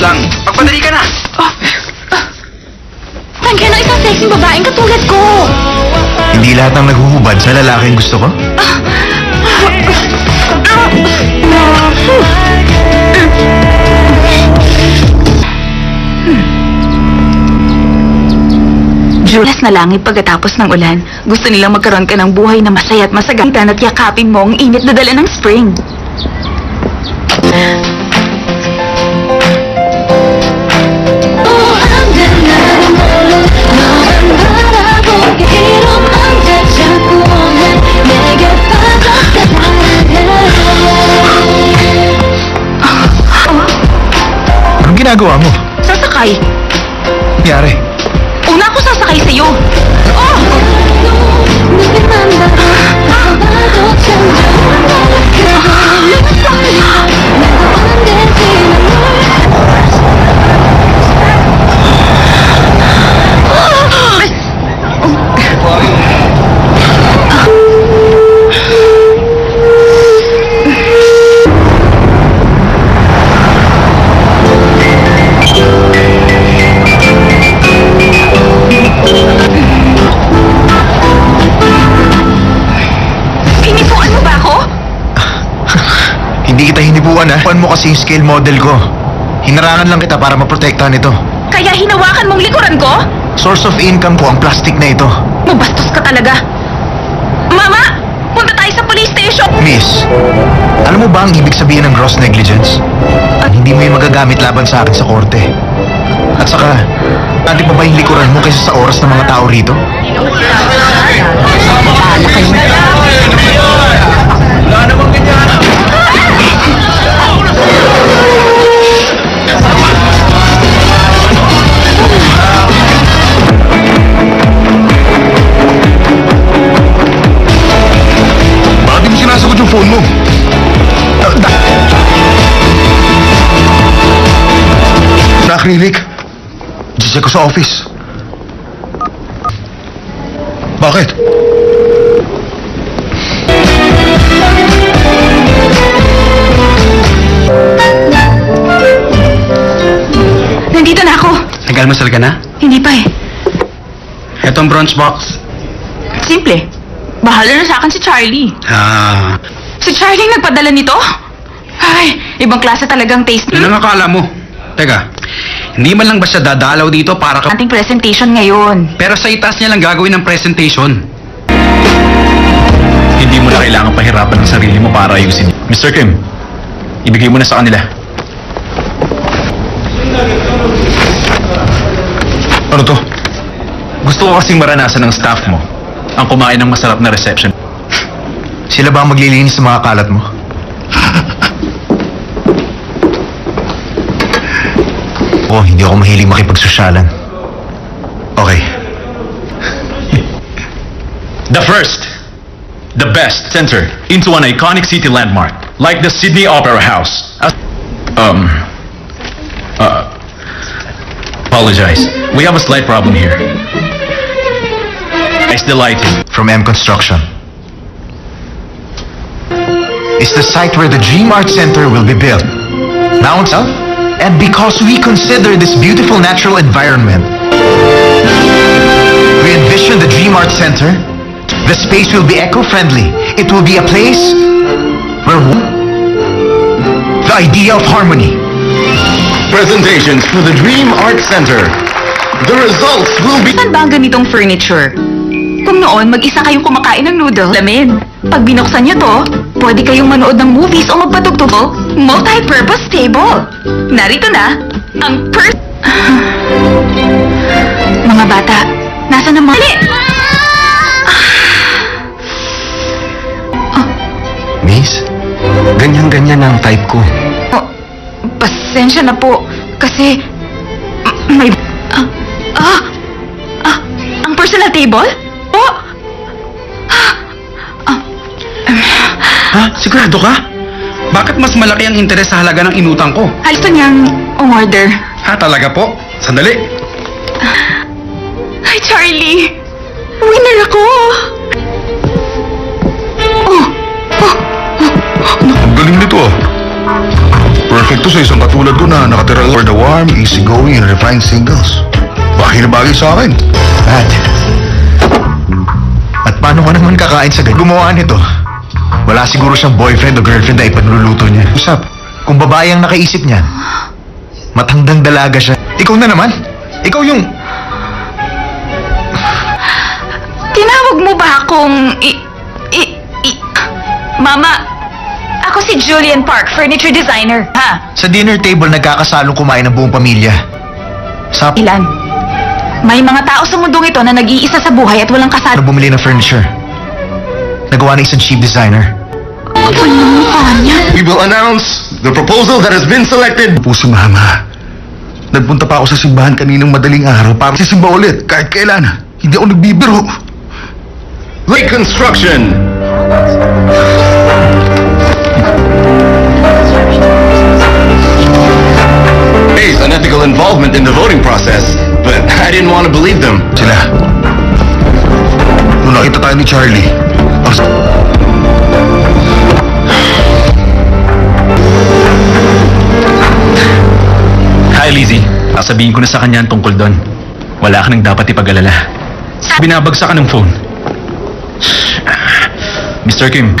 lang. Magpadali ka na. Tangke ng isang sexing babaeng katulad ko. Hindi lahat ng naghuhubad sa lalaking gusto ko. Julas na langit pagkatapos ng ulan. Gusto nilang magkaroon ka ng buhay na masaya at masagalitan at yakapin mo ang init na dala ng spring. Ginagawa mo? Sasakay. Yari. Una ako sasakay sa'yo. Hinipuan hinibuan ha. Puan mo kasi yung scale model ko. Hinarangan lang kita para maprotektahan ito. Kaya hinawakan mong likuran ko? Source of income ko ang plastic na ito. Mabastos ka talaga. Mama! Punta tayo sa police station! Miss, alam mo ba ang ibig sabihin ng gross negligence? Hindi mo yung magagamit laban sa akin sa korte. At saka, natin pa ba yung likuran mo kaysa sa oras ng mga tao rito? Bakit acrylic. Gisek ko sa office. Bakit? Nandito na ako. Nagkalmasal ka na? Hindi pa eh. Ito ang bronze box. Simple. Bahala na sa akin si Charlie. Ah, Si Charlie nagpadala nito? Ay, ibang klase talagang taste. yun ang akala mo. Teka, hindi man lang ba siya dadalaw dito para ka... Ating presentation ngayon. Pero sa itaas niya lang gagawin ng presentation. Hindi mo na kailangan pahirapan ang sarili mo para ayusin. Mr. Kim, ibigay mo na sa kanila. Ano to? Gusto ko kasing maranasan ng staff mo ang kumain ng masarap na reception. Sila ba ang maglilinis ng mga kalat mo? Oh, hindi ako mahilig makipagsosyalan. Okay. The first, the best center into an iconic city landmark like the Sydney Opera House. As- um, uh, apologize. We have a slight problem here. It's the lighting. From M Construction. It's the site where the Dream Art Center will be built. Now itself, and because we consider this beautiful natural environment, we envision the Dream Art Center. The space will be eco-friendly. It will be a place where the idea of harmony. Presentations for the Dream Art Center. The results will be... Saan ba ang ganitong furniture? Kung noon, mag-isa kayong kumakain ng noodle, lamin. Pag binuksan niyo to, pwede kayong manood ng movies o magpatugtog multi-purpose table. Narito na, ang per... mga bata, nasa na mga... Dali! Miss, ganyan-ganyan ang type ko. Oh, pasensya na po, kasi... may... Ah, ah, ah, ang personal table? Ha? Sigurado ka? Bakit mas malaki ang interes sa halaga ng inutang ko? Halito niyang umorder. Ha, talaga po? Sandali. Hi, Charlie! Winner ako! Oh! Oh! Ang galing nito ah. Perfect. Perfecto sa isang katulad ko na nakatira for the warm, easygoing, and refined singles. Bagay na bagay sa akin. At... At paano ka naman kakain sa ganyan? Gumawa nito. Wala siguro siyang boyfriend o girlfriend na ipanluluto niya. Usap, kung babae ang nakaisip niyan, matandang dalaga siya. Ikaw na naman. Ikaw yung... Tinawag mo ba akong... I, i, i, Mama, ako si Julian Park, furniture designer. Ha? Sa dinner table, nagkakasalong kumain ng buong pamilya. Sa Ilan? May mga tao sa mundong ito na nag-iisa sa buhay at walang na kasal. bumili ng furniture. Nagawa ng isang cheap designer. Kapal ng mukha niya. We will announce the proposal that has been selected. Po si Mama. Nagpunta pa ako sa simbahan kaninang madaling araw para sisimba ulit kahit kailan. Hindi ako nagbibiro. Lake Construction. Face unethical involvement in the voting process, but I didn't want to believe them. Sila. Nung nakita tayo ni Charlie. Hi, Lizzie. Sasabihin ko na sa kanya ang tungkol doon. Wala ka nang dapat ipag-alala. Binabagsak ka ng phone. Mr. Kim,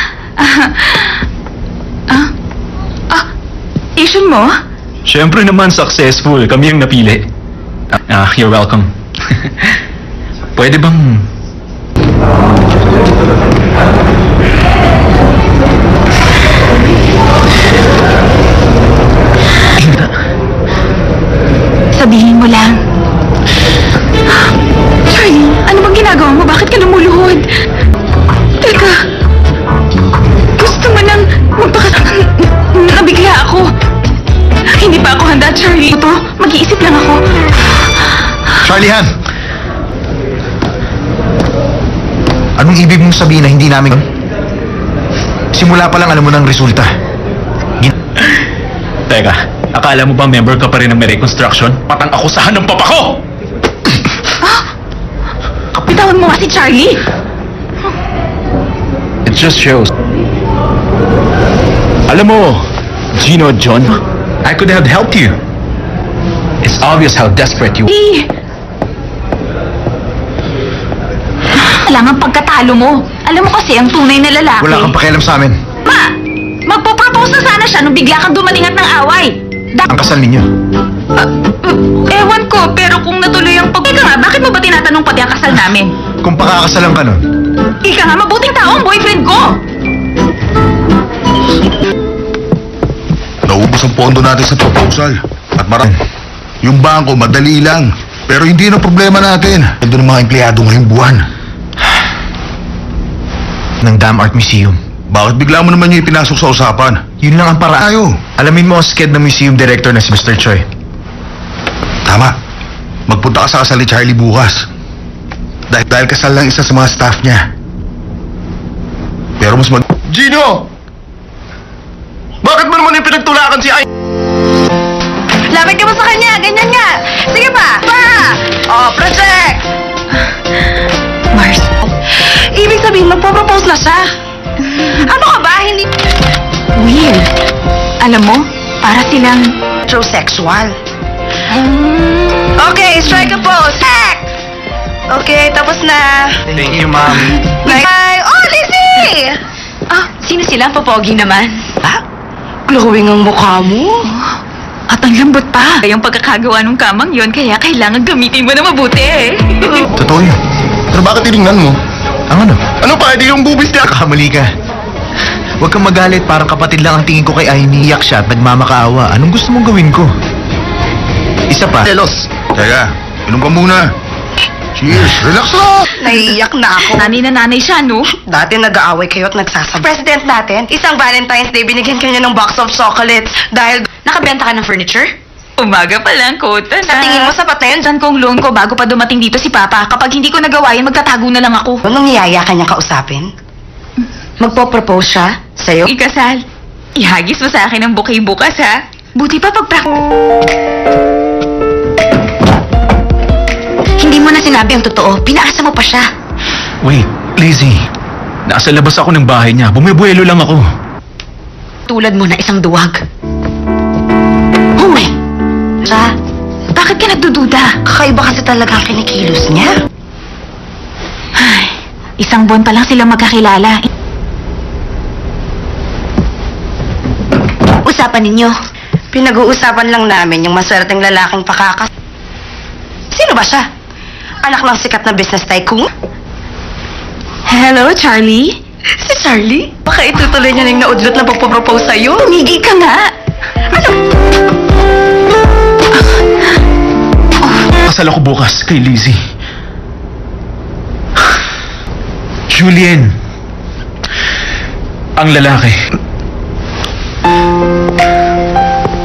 Issue mo? syempre naman successful. Kami ang napili. Ah, you're welcome. Pwede bang... Charlie Han! Anong ibig mong sabihin na hindi namin... Simula pa lang alam mo ng resulta. Gin- Teka, akala mo ba member ka pa rin ng may reconstruction? Patang akusahan ng papa ko! Bitawan mo nga si Charlie. It just shows. Alam mo, Gino John, I could have helped you. It's obvious how desperate you Eh. Kailangan pagkatalo mo. Alam mo kasi, ang tunay na lalaki... Wala kang pakialam sa amin. Ma! Magpo-propose na sana siya nung bigla kang dumating at ng away. Da- Ang kasal ninyo. Uh, ewan ko, pero kung natuloy ang pag... Ika nga, bakit mo ba tinatanong pati ang kasal namin? Kung pakakasalan ka nun, Ika nga, mabuting tao ang boyfriend ko! Naubos ang pondo natin sa proposal. At marami. Yung bangko, madali lang. Pero hindi na problema natin. Ito ng mga empleyado ngayong buwan. Ng Dam Art Museum. Bakit bigla mo naman yung ipinasok sa usapan? Yun lang ang paraan. Tayo. Alamin mo ang sked ng museum director na si Mr. Choi. Tama. Magpunta ka sa kasal ni Charlie bukas. Dahil, dahil kasal lang isa sa mga staff niya. Pero mas mag... Gino! Bakit mo naman yung pinagtulakan si Ay? Lapit ka mo sa kanya, ganyan nga! Sige pa! Pa! Oh, project! Ibig sabihin magpo-propose na siya. Ano ka ba? Hindi... Weird. Alam mo, para silang... Heterosexual. Okay, strike a pose. Act! Okay, tapos na. Thank you, ma'am. Bye! Oh, Lizzie! Ah, sino sila? Popogi naman. Ah? Glowing ang mukha mo. At ang lambot pa. Yung pagkakagawa ng kamang yon kaya kailangan gamitin mo na mabuti. Totoo yun. Pero bakit tinignan mo? Ang ano? Ano pa, edi yung bubis niya? Kakamali ka. Huwag kang magalit, parang kapatid lang ang tingin ko kay Amy. Iyak siya at nagmamakaawa. Anong gusto mong gawin ko? Isa pa. Telos. Teka, inom ka muna. Cheers! Relax lang! Naiiyak na ako. Nanay na nanay siya, no? Dati nag-aaway kayo at nagsasabi. President natin, isang Valentine's Day, binigyan kanya ng box of chocolates dahil Nakabenta ka ng furniture? Umaga pa lang, kota na. sa tingin mo sapat na yun, Saan kong loan ko bago pa dumating dito si Papa? Kapag hindi ko nagawa yan, magtatago na lang ako. nung niyaya ka niya kausapin, magpo-propose siya sa'yo. Ikasal. Ihagis mo sa akin ang bouquet bukas, ha? Buti pa pag Hindi mo na sinabi ang totoo, pinaasa mo pa siya. Wait, Lizzie. Nasa labas ako ng bahay niya. Bumibuelo lang ako. Tulad mo na isang duwag. Siya. Bakit ka nagdududa? Kakaiba kasi talaga ang kinikilos niya. Ay, isang buwan pa lang sila magkakilala. Usapan ninyo. Pinag-uusapan lang namin yung maswerteng lalaking pakakas. Sino ba siya? Anak ng sikat na business tycoon? Hello, Charlie? Si Charlie? Baka itutuloy niya na yung naudlot na pagpapropose sa'yo. Tumigil ka nga. Kasal ako bukas kay Lizzie. Julian, Ang lalaki.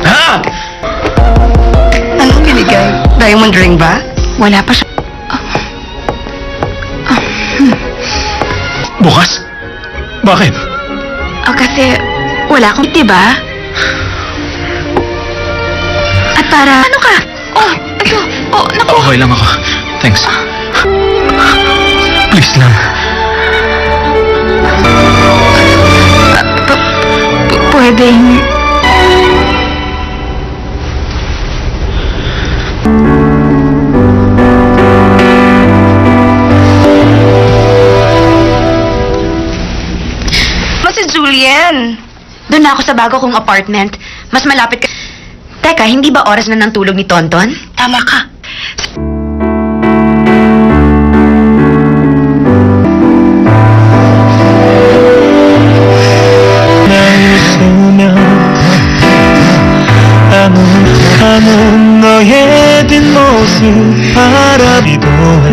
Ha? Anong binigay? Diamond ring ba? Wala pa siya. Bukas? Bakit? O kasi, wala akong, diba? At para, ano ka? Oh, Oh, naku. Okay lang ako. Thanks. Please lang. Pwedeng... Mas si Julian. Doon na ako sa bago kong apartment. Mas malapit ka... Teka, hindi ba oras na ng tulog ni Tonton? Tama ka.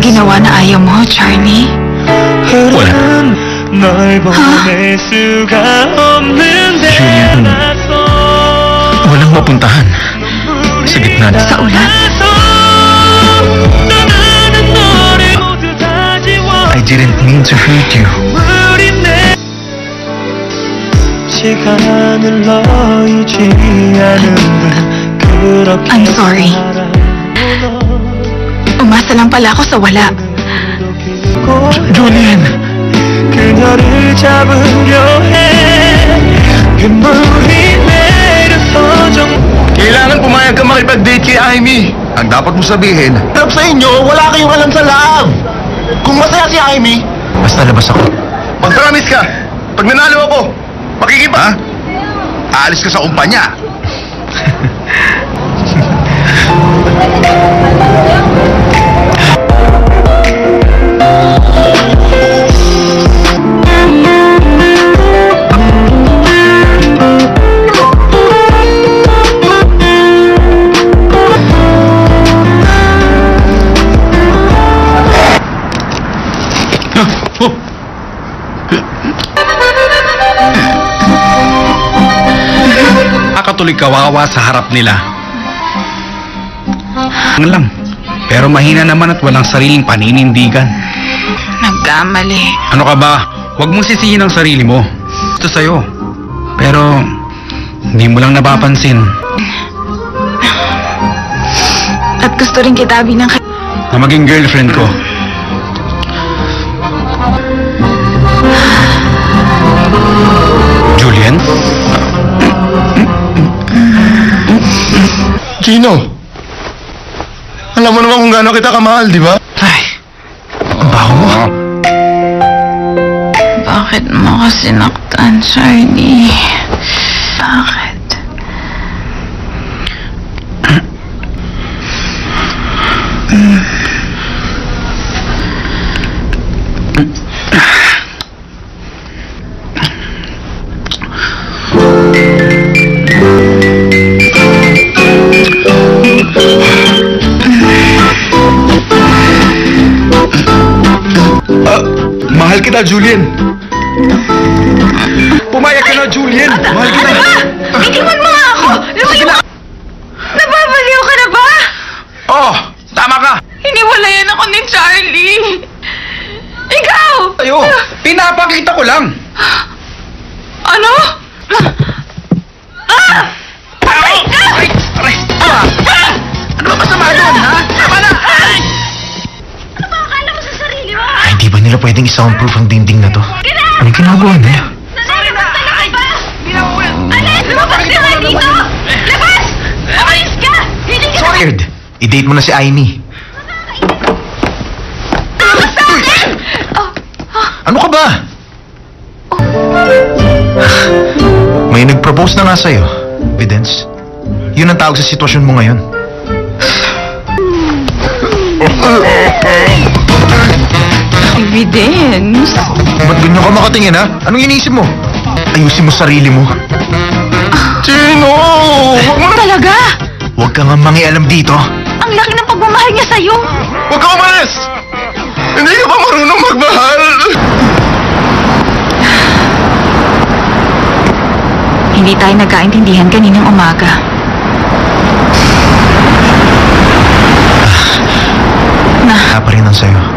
Ginawa na ayaw mo, Charlie? Wala. Julian, walang mapuntahan. Sa gitna na. Sa ulan? I didn't mean to hurt you. 시간을 너이지 않은 듯 그렇게 I'm sorry. Umasa lang pala ako sa wala. Julian! 그녀를 잡으려 해 그물이 내려서 정 Kailangan pumayag ka makipag-date kay Amy. Ang dapat mo sabihin, Harap sa inyo, wala kayong alam sa love. Kung masaya si Amy, Basta labas ako. mag-promise ka. Pag nanalo ako. Ha? Aalis ka sa kumpanya. Nakatuloy kawawa sa harap nila. Ang lang. Pero mahina naman at walang sariling paninindigan. Nagkamali. Ano ka ba? Huwag mong sisihin ang sarili mo. Ito sa'yo. Pero, hindi mo lang napapansin At gusto rin kita bilang na maging girlfriend ko. Gino, alam mo naman kung gaano kita kamahal, di ba? Ay, ang baho mo. Bakit mo kasi naktan, Charlie? Bakit? Kita, Julian. Pumayag ka na, Julian. Mahal kita. Itiwan mo nga ako! Lumayo ka! Nababaliw ka na ba? Oh, tama ka. Hiniwalayan ako ni Charlie. Ikaw! Ayo, pinapakita ko lang. Pwedeng i-soundproof ang dingding na to? Ano yung ginagawa nila? Alis! Lumabas ka nga dito! Labas! Umalis ka! Hindi ka. I-date mo na si Aimee. Ano ka ba? May nag-propose na nga sa'yo. Evidence. Yun ang tawag sa sitwasyon mo ngayon. Evidence. Ba't ganyan ka makatingin ha? Anong iniisip mo? Ayusin mo sarili mo. Chino! Talaga? Huwag ka nga mangialam dito. Ang laki ng pagmamahal niya sa'yo. Huwag ka umalis! Hindi ka ba marunong magmahal? Hindi tayo nagkaintindihan kaninang umaga. Na, Wala pa rin ang sa'yo.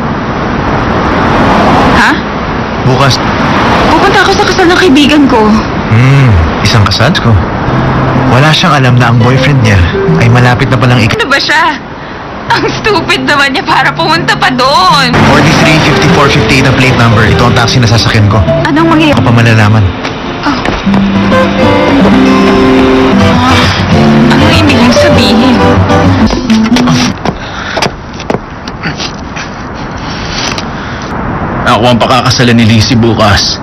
Bukas, Pupunta ako sa kasal ng kaibigan ko. hmm, isang kasal ko. Wala siyang alam na ang boyfriend niya ay malapit na palang ik... Ano ba siya? Ang stupid naman niya para pumunta pa doon. 43-54-58 ang plate number. Ito ang taxi na sasakyan ko. Anong mangyayari? Ako pa malalaman. Anong ibig niyong sabihin? Ako ang pakakasalan ni Lizzie bukas.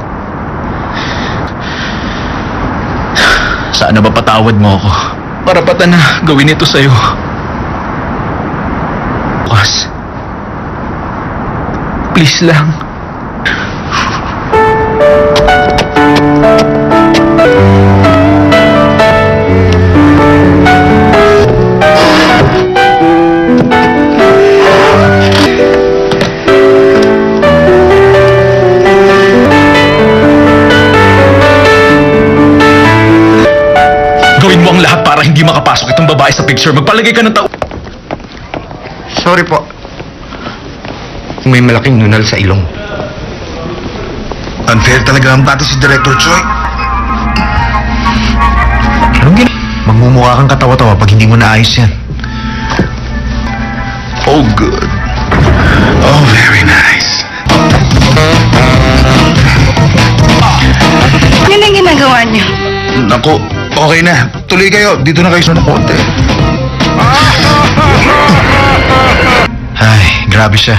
Sana ba patawad mo ako? Parapatan na gawin ito sa'yo. Bukas. Please lang. Makapasok itong babae sa picture. Magpalagay ka ng tao. Sorry po. May malaking nunal sa ilong. Unfair talaga ang bata si Director Choi. Anong gina... Magmumukha kang katawa-tawa pag hindi mo naayos yan. Oh, good. Oh, very nice. Ano na ginagawa niyo? Naku, okay na. Tuloy kayo. Dito na kayo sa konti. Ay, grabe siya.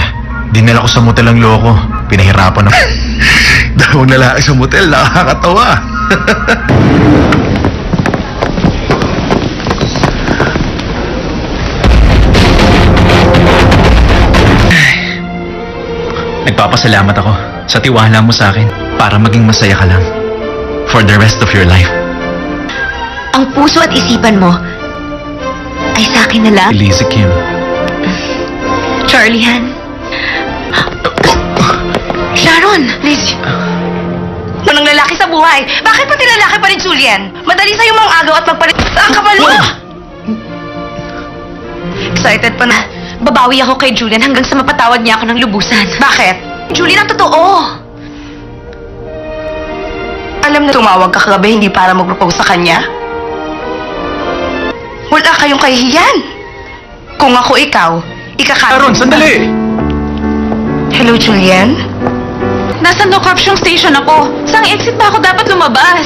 Dinala ko sa motel ang loko. Pinahirapan ako. Dalawang lalaki sa motel. Nakakatawa. Nagpapasalamat ako sa tiwala mo sa akin para maging masaya ka lang. For the rest of your life. Ang puso at isipan mo ay sa akin na lang. Lizzie Kim. Charlie Han. Sharon! Liz, Manang lalaki sa buhay. Bakit pati lalaki pa rin, Julian? Madali sa'yo mang agaw at magpalit. Ang kapal mo! Excited pa na. Babawi ako kay Julian hanggang sa mapatawad niya ako ng lubusan. Bakit? Julian, ang totoo! Alam na tumawag ka kagabi hindi para mag-propose sa kanya? Wala kayong kahihiyan. Kung ako ikaw, ikakaroon. Sharon, sandali! Hello, Julian? Nasa no caption station ako. Saan exit ba ako dapat lumabas?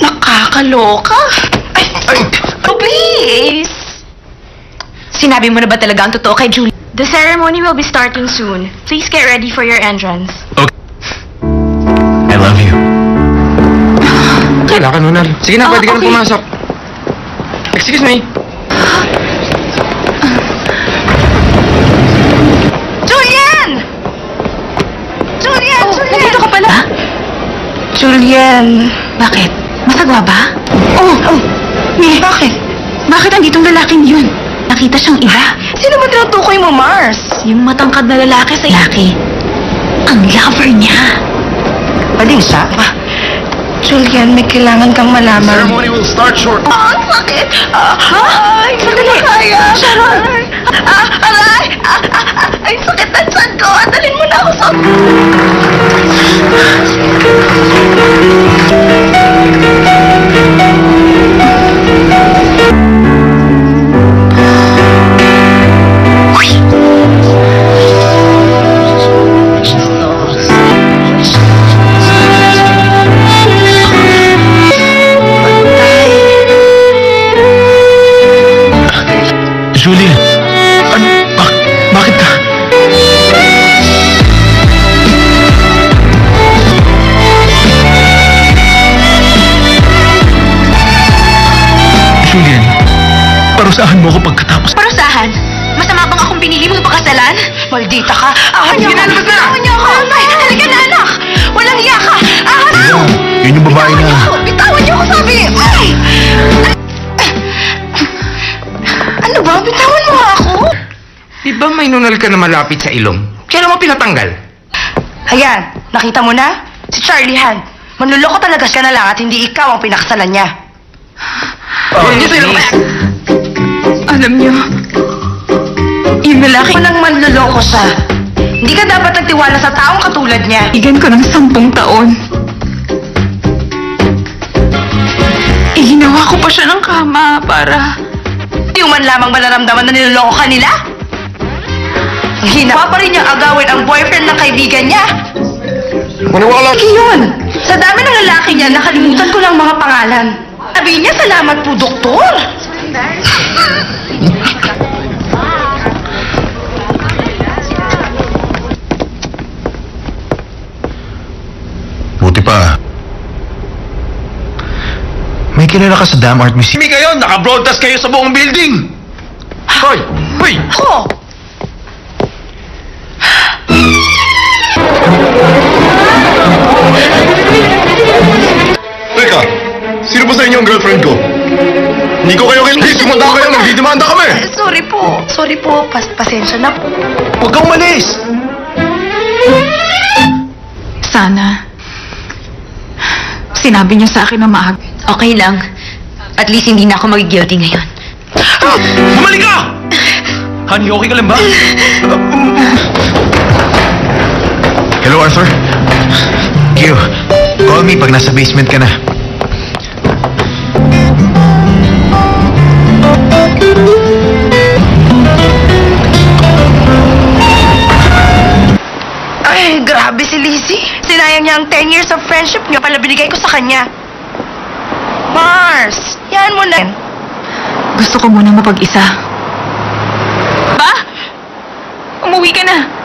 Nakakaloka. Ay, ay, Oh, please! Sinabi mo na ba talaga ang totoo kay Julian? The ceremony will be starting soon. Please get ready for your entrance. Okay. I love you. Wala ka, Nunal. Sige na, pwede ka na okay. pumasok. Excuse me. Julian! Julian, Oh, Julian! nandito ka pala? Julian. Bakit? Masagwa ba? Oh, oh. Eh, Bakit? bakit anditong lalaking yun? Nakita siyang iba. Sino ba tinutukoy mo, Mars? Yung matangkad na lalaki sa Laki. Ang lover niya. Pwedeng siya? Julian, may kailangan kang malaman. Ceremony will start short. Ah, ang sakit! Ah, ay, hindi ko kaya. Sharon! Ah, aray! Ah, ah, ah, ay, sakit ng tiyan ko! Dalhin mo na ako sa... Maldita ka! Ahon niyo ako! Bitawan niyo ako! Ay, halika na anak! Walang iya ka! Ahon Teka, yun yung babae Bitawan niyo na... ako! Bitawan niyo ako sabi! Ay! Ano ba? Bitawan mo ako! Di ba may nunal ka na malapit sa ilong? Kaya naman pinatanggal. Ayan, nakita mo na? Si Charlie Han. Manluloko talaga siya na lang at hindi ikaw ang pinakasalan niya. Oh, Alam niyo, yung lalaki Kung nang manluloko siya, hindi ka dapat nagtiwala sa taong katulad niya. Igan ko ng sampung taon. Iginawa ko pa siya ng kama para... Hindi man lamang malaramdaman na niloloko ka nila. Ang hinawa pa rin niyang agawin ang boyfriend ng kaibigan niya. Maniwala. Laki yun. Sa dami ng lalaki niya, nakalimutan ko lang mga pangalan. Sabi niya, salamat po, doktor. Kilala ka sa Dam Art Museum. Hindi kayo, naka-broadcast kayo sa buong building. Hoy! Hoy! Ako, Teka, sino ba sa inyo ang girlfriend ko? Hindi ko kayo kailangan. Sumanda kayo, nagdidemanda kami! eh, sorry po. Sorry po, pas pasensya na po. Huwag kang umalis! Sana. Sinabi niyo sa akin na maaga. Okay lang. At least hindi na ako mag-guilty ngayon. Bumalik ka! Honey, okay ka lang ba? Hello, Arthur. Q, call me pag nasa basement ka na. Ay, grabe si Lizzie. Sinayang niya ang 10 years of friendship niya pala binigay ko sa kanya. Mars, yan mo na. Gusto ko munang mapag-isa. Ba? Umuwi ka na.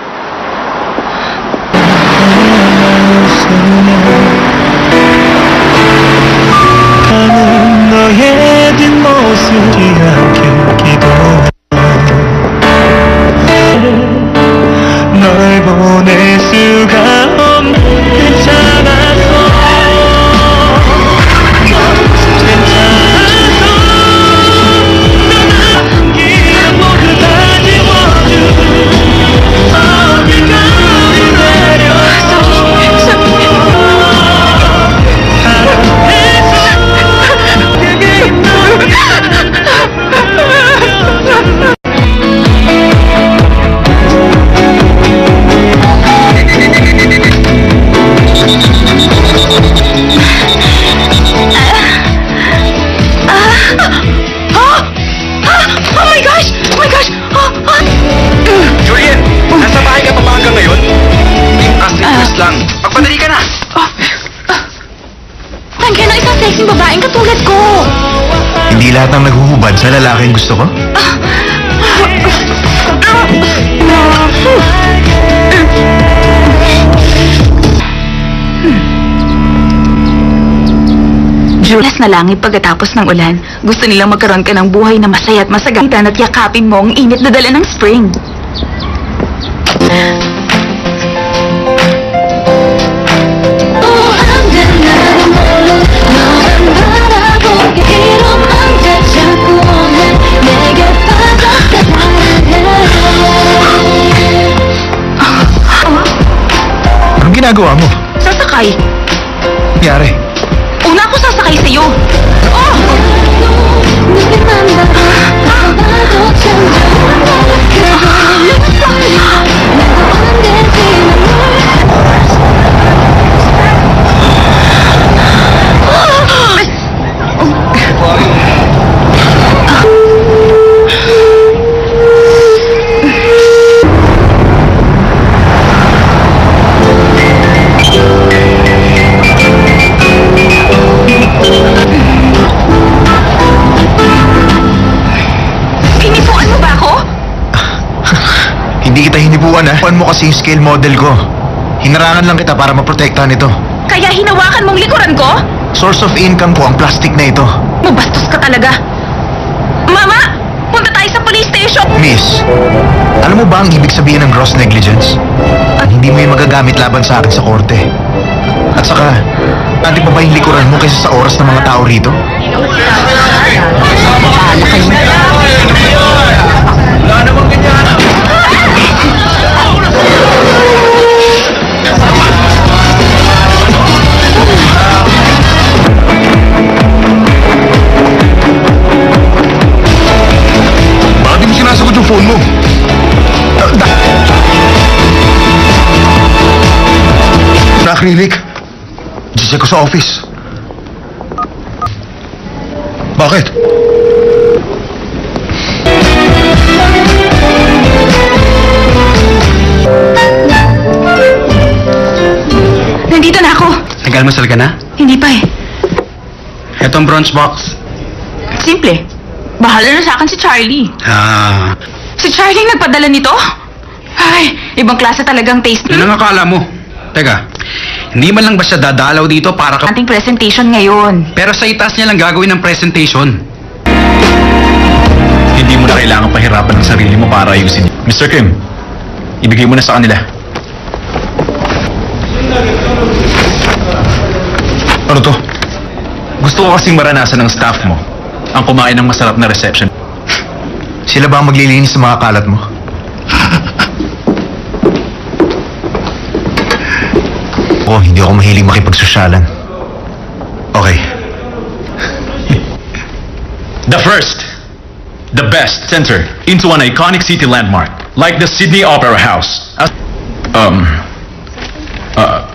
Gusto ko. Julas na langit pagkatapos ng ulan. Gusto nilang magkaroon ka ng buhay na masaya at masagalitan at yakapin mo ang init na dala ng spring. Ginagawa mo? Sasakay. Nangyari? Una ako sasakay sa'yo. Hinipuan Hindi kita hinibuan ha. Puan mo kasi yung scale model ko. Hinarangan lang kita para maprotektahan ito. Kaya hinawakan mong likuran ko? Source of income ko ang plastic na ito. Mabastos ka talaga. Mama! tayo sa police station! Miss, alam mo ba ang ibig sabihin ng gross negligence? Hindi mo yung magagamit laban sa akin sa korte. At saka, natin pa ba yung likuran mo kaysa sa oras ng mga tao rito? Check ko sa office. Bakit? Nandito na ako. Nag-almusal ka na? Hindi pa eh. Etong bronze box. Simple. Bahala na sa akin si Charlie. Ah, Si Charlie nagpadala nito? Ay, ibang klase talagang taste yun ang akala mo. Teka, hindi man lang ba siya dadalaw dito para ka... Ating presentation ngayon. Pero sa itaas niya lang gagawin ng presentation. Hindi mo na kailangan pahirapan ng sarili mo para ayusin. Mr. Kim, ibigay mo na sa kanila. Ano to? Gusto ko kasing maranasan ng staff mo ang kumain ng masarap na reception. Sila ba ang maglilinis ng mga kalat mo? Oh, hindi ako mahilig makipagsosyalan. Okay. The first, the best center into an iconic city landmark like the Sydney Opera House. As- um, uh,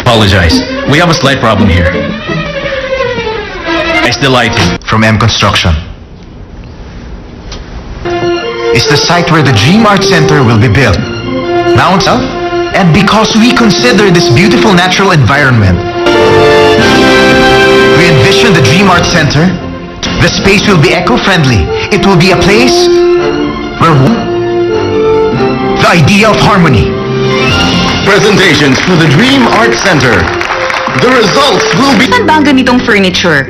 apologize. We have a slight problem here. It's the lighting. From M Construction. It's the site where the Dream Art Center will be built. Now itself, and because we consider this beautiful natural environment, we envision the Dream Art Center. The space will be eco-friendly. It will be a place where the idea of harmony, Presentations for the Dream Art Center. The results will be... Saan ba ang ganitong furniture?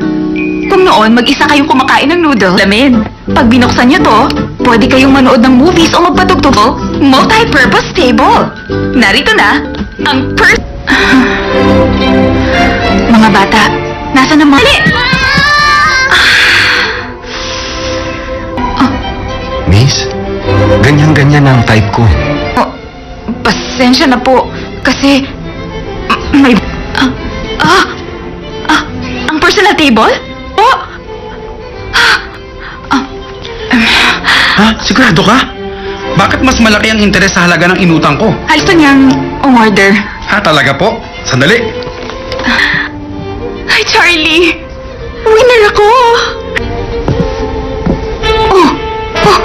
Kung noon, mag-isa kayong kumakain ng noodle. Lamin. Pag binuksan nyo to, pwede kayong manood ng movies o magpatugtog. Multi-purpose table. Narito na, ang per... mga bata, nasa na mga... Dali! Miss, ganyan-ganyan ang type ko. Oh, pasensya na po, kasi... may... Ah, ah, ah, ang personal table? Ha? Sigurado ka? Bakit mas malaki ang interes sa halaga ng inutang ko? Halito niyang umorder. Ha, talaga po? Sandali. Hi, Charlie! Winner ako! Oh! Oh!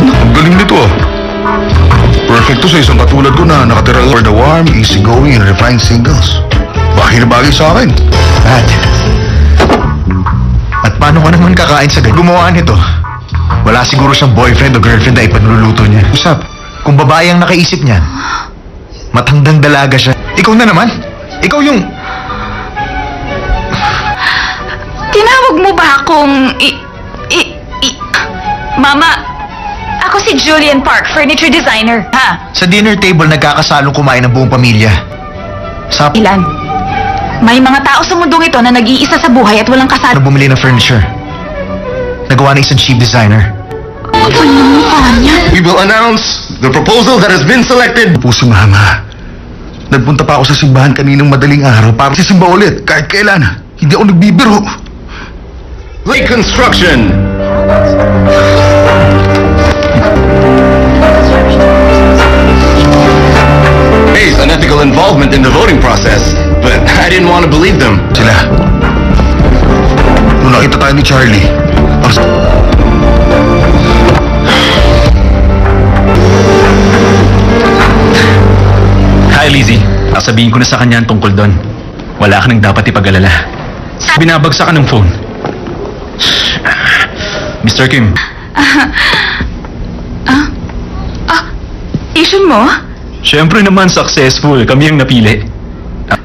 Ang galing nito ah. Perfect to sa isang katulad ko na nakatira for the warm, easygoing, and refined singles. Bagay na bagay sa akin. At, at paano ka naman kakain sa ganyan? Gumawa nito. Wala siguro siyang boyfriend o girlfriend na ipanluluto niya. Usap, kung babae ang nakaisip niyan, matandang dalaga siya. Ikaw na naman. Ikaw yung... Tinawag mo ba akong... I, i, i, Mama, ako si Julian Park, furniture designer. Ha? Sa dinner table, nagkakasalong kumain ng buong pamilya. Sa Ilan? May mga tao sa mundong ito na nag-iisa sa buhay at walang na kasal. bumili ng furniture. Nagawa ng isang cheap designer. Kapal ng mukha niya. We will announce the proposal that has been selected. Po si Mama. Nagpunta pa ako sa simbahan kaninang madaling araw para sisimba ulit kahit kailan. Hindi ako nagbibiro. Lake Construction. Based on ethical involvement in the voting process, but I didn't want to believe them. Sila. Nung nakita tayo ni Charlie, Hi, Lizzie. Sasabihin ko na sa kanya ang tungkol doon. Wala ka nang dapat ipag-alala. Binabagsak ka ng phone. Mr. Kim, Issue mo? syempre naman successful. Kami ang napili.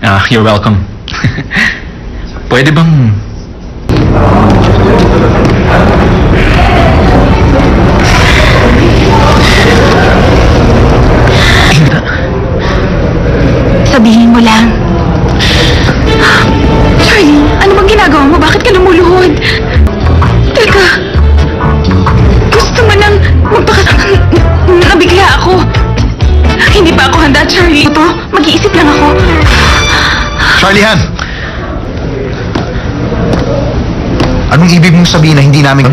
Ah, you're welcome. Pwede bang Anong ibig mong sabihin na hindi namin...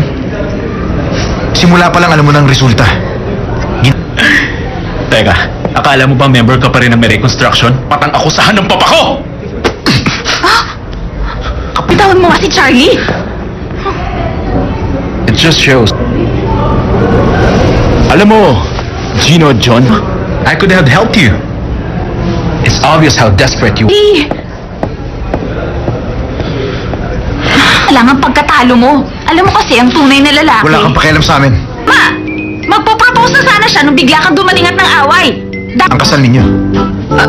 Simula pa lang alam mo ng resulta. Teka, akala mo ba member ka pa rin ng may reconstruction? Patang akusahan ng papa ko! Bitawan mo nga si Charlie. It just shows. Alam mo, Gino at John, I could have helped you. It's obvious how desperate you Eh. Kailangan pagkatalo mo. Alam mo kasi, ang tunay na lalaki. Wala kang pakialam sa amin. Ma! Magpo-propose na sana siya nung bigla kang dumating at ng away. Da- Ang kasal ninyo. Uh,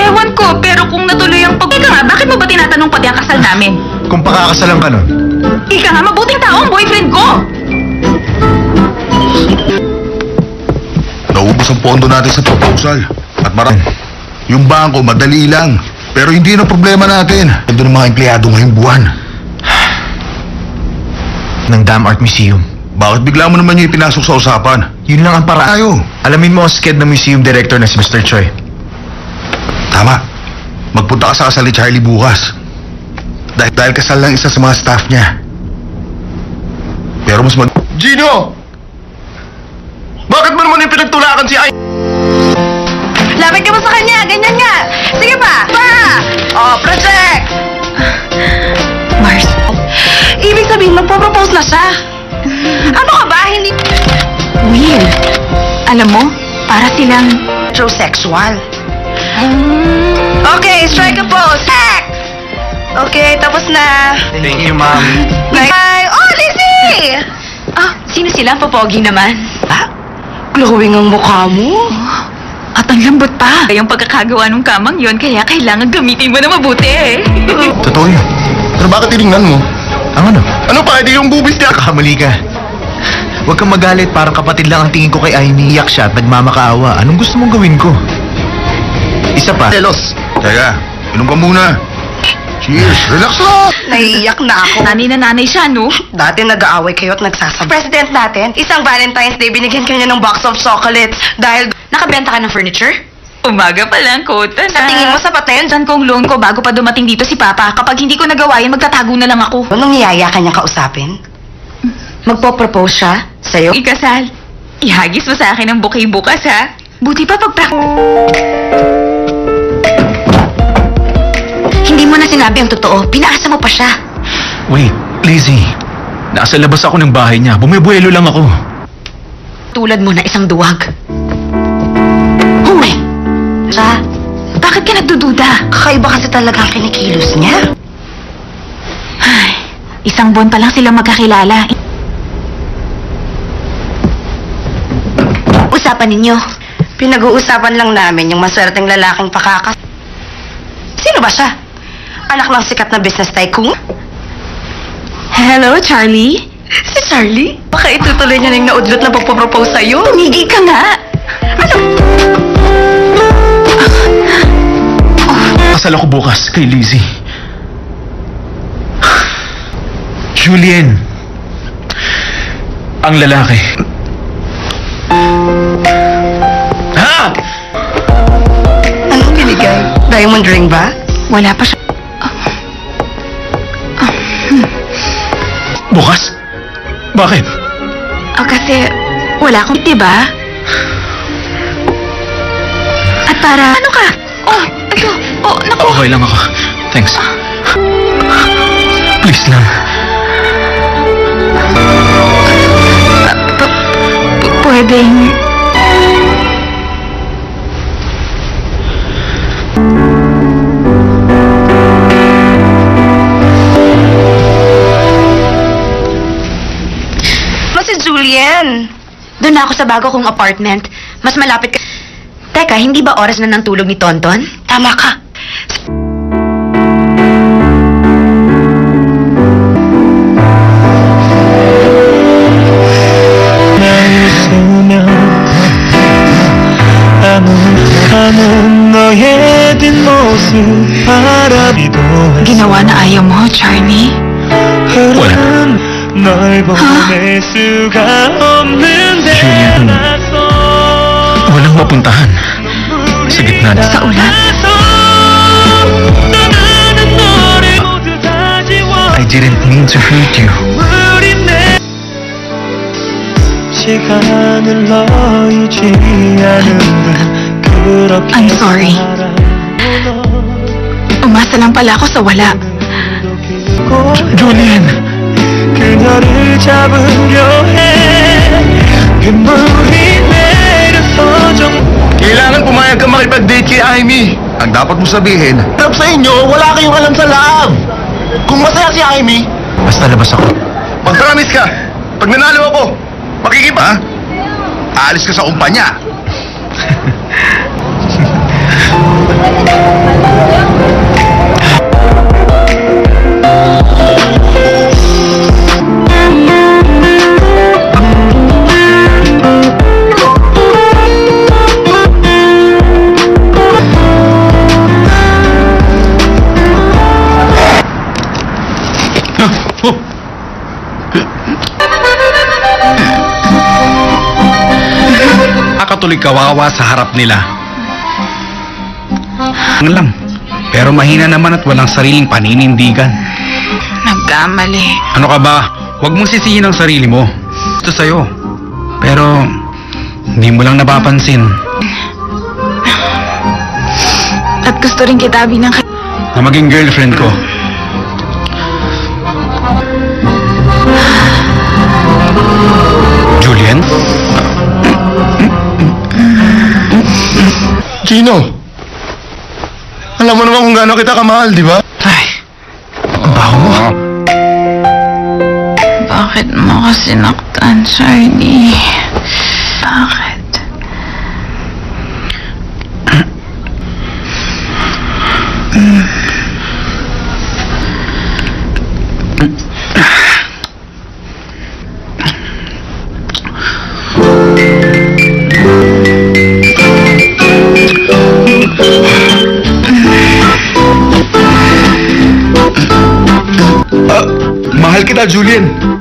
ewan ko, pero kung natuloy ang pag... Ika nga, bakit mo ba tinatanong pati ang kasal namin? Kung pakakasalan ka nun, Ika nga, mabuting tao ang boyfriend ko! Naubos ang pondo natin sa proposal. At marami. Yung bangko, madali lang. Pero hindi na problema natin. Ito ng mga empleyado ngayong buwan. Ng Dam Art Museum. Bakit bigla mo naman yung ipinasok sa usapan? Yun lang ang paraan. Tayo. Alamin mo ang sked ng museum director na si Mr. Choi. Tama. Magpunta ka sa kasal ni Charlie bukas. Dahil, dahil kasal lang isa sa mga staff niya. Pero mas mag... Gino! Bakit mo naman yung pinagtulakan si Ay? Lapit ka mo sa kanya, ganyan nga. Sige pa, pa! Oh, project! Ibig sabihin, magpo-propose na siya. Ano ka ba? Hindi Will. Alam mo, para silang... metrosexual. Okay, strike a pose. Hack! Okay, tapos na. Thank you, ma'am. Bye! Oh, Lizzie! Ah, sino sila? Popogi naman. Ah, glowing ang mukha mo. At ang lambot pa. Yung pagkakagawa ng kamang yon kaya kailangan gamitin mo na mabuti. Totoo yun. Pero bakit tinignan mo? Ang ano? Ano pa, edi yung bubis niya? Kakamali ka. Huwag kang magalit, parang kapatid lang ang tingin ko kay Aimee. Iyak siya at nagmamakaawa. Anong gusto mong gawin ko? Isa pa. Telos. Teka, inom ka muna. Cheers. Relax lang. Naiiyak na ako. Nanay na nanay siya, no? Dati nag-aaway kayo at nagsasabi. President natin, isang Valentine's Day, binigyan kanya ng box of chocolates dahil Nakabenta ka ng furniture? Umaga pa lang, kota na. sa tingin mo sa patent, Saan kong loan ko bago pa dumating dito si Papa? Kapag hindi ko nagawa yan, magtatago na lang ako. nung niyaya ka niya kausapin, Magpo-propose siya sa'yo? Ikasal. Ihagis mo sa akin ang bouquet bukas, ha? Buti pa pag Hindi mo na sinabi ang totoo. Pinaasa mo pa siya. Wait, Lizzie. Nasa labas ako ng bahay niya. Bumibuelo lang ako. Tulad mo na isang duwag. Bakit ka nagdududa? kakaiba kasi talaga ang kinikilos niya. Ay, isang buwan pa lang sila magkakilala. Usapan ninyo. Pinag-uusapan lang namin yung maswerteng lalaking pakakas. Sino ba siya? Anak ng sikat na business tycoon? Hello, Charlie? Si Charlie? Baka itutuloy niya na yung naudlot na pagpapropose sa'yo. Tumigil ka nga. Kasal ako bukas kay Lizzie. Julian. Ang lalaki. Ha? Anong binigay? Diamond ring ba? Wala pa siya. Bukas? Bakit? Oh, kasi wala akong, diba? At para... Ano ka? Oh, naku. Okay lang ako. Thanks. Please lang. Pwedeng... Mas si Julian. Doon na ako sa bago kong apartment. Mas malapit ka... Teka, hindi ba oras na ng tulog ni Tonton? Tama ka. ginawa na ayaw mo, Charlie? Wala. Ha? Julian, ano? walang mapuntahan. Sa gitna. Sa ulan. I didn't mean to hurt you. I'm sorry. 살아오너 Umasa lang pala ako sa wala. Julian 그녀를 잡으려 해 빗물이 내려서 정 Kailangan pumayag ka makipag-date kay Amy. Ang dapat mo sabihin, Harap sa inyo, wala kayong alam sa love. Kung masaya si Amy, Basta labas ako. mag-promise ka. Pag nanalo ako, makikipa. Ha? Aalis ka sa kumpanya. Nakatuloy kawawa sa harap nila. Ang lang. Pero mahina naman at walang sariling paninindigan. Nagkamali. Ano ka ba? Huwag mong sisihin ang sarili mo. Ito sa'yo. Pero, hindi mo lang napapansin At gusto rin kita bilang na maging girlfriend ko. Julian? Gino, alam mo naman kung gaano kita kamahal, di ba? Ay, ang baho mo. Bakit mo ako sinaktan, Charlie? Bakit? Mahal kita, Julian.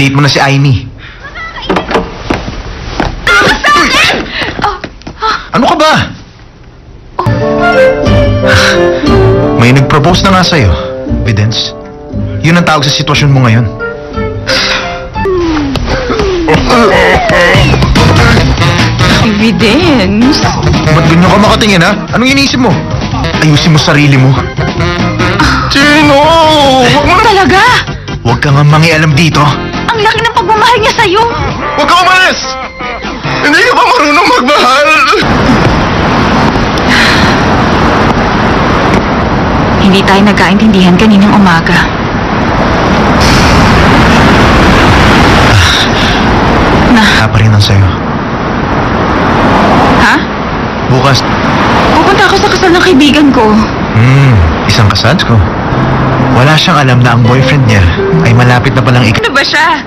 I-date mo na si Amy. tapos sa akin! Ano ka ba? May nag-propose na nga sa'yo. Evidence. Yun ang tawag sa sitwasyon mo ngayon. Evidence? Ba't ganyan ka makatingin ha? Anong iniisip mo? Ayusin mo sarili mo. Gino! Huwag mo na... Talaga? Huwag ka nga mangialam dito. Ang laki ng pagmamahal niya sa'yo. Huwag ka umalis! Hindi ka ba marunong magmahal? Hindi tayo nagkaintindihan kaninang umaga. Na, Wala pa rin ang sa'yo. ha? Bukas, Pupunta ako sa kasal ng kaibigan ko. hmm, isang kasal ko. Wala siyang alam na ang boyfriend niya ay malapit na palang ik... Ano ba siya?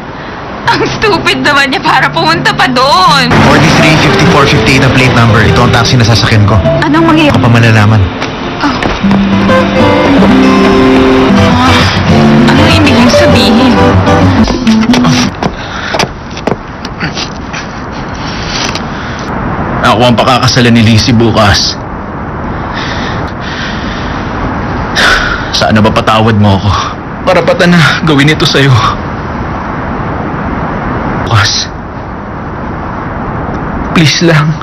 Ang stupid naman niya para pumunta pa doon. 43-54-58 ang plate number. Ito ang taxi na sasakyan ko. Anong mangyayari? Ako pa malalaman. Anong ibig mong sabihin? Ako ang pakakasalan ni Lizzie bukas. Sana ba patawad mo ako? Parapatan na gawin ito sa'yo. Bukas. Please lang.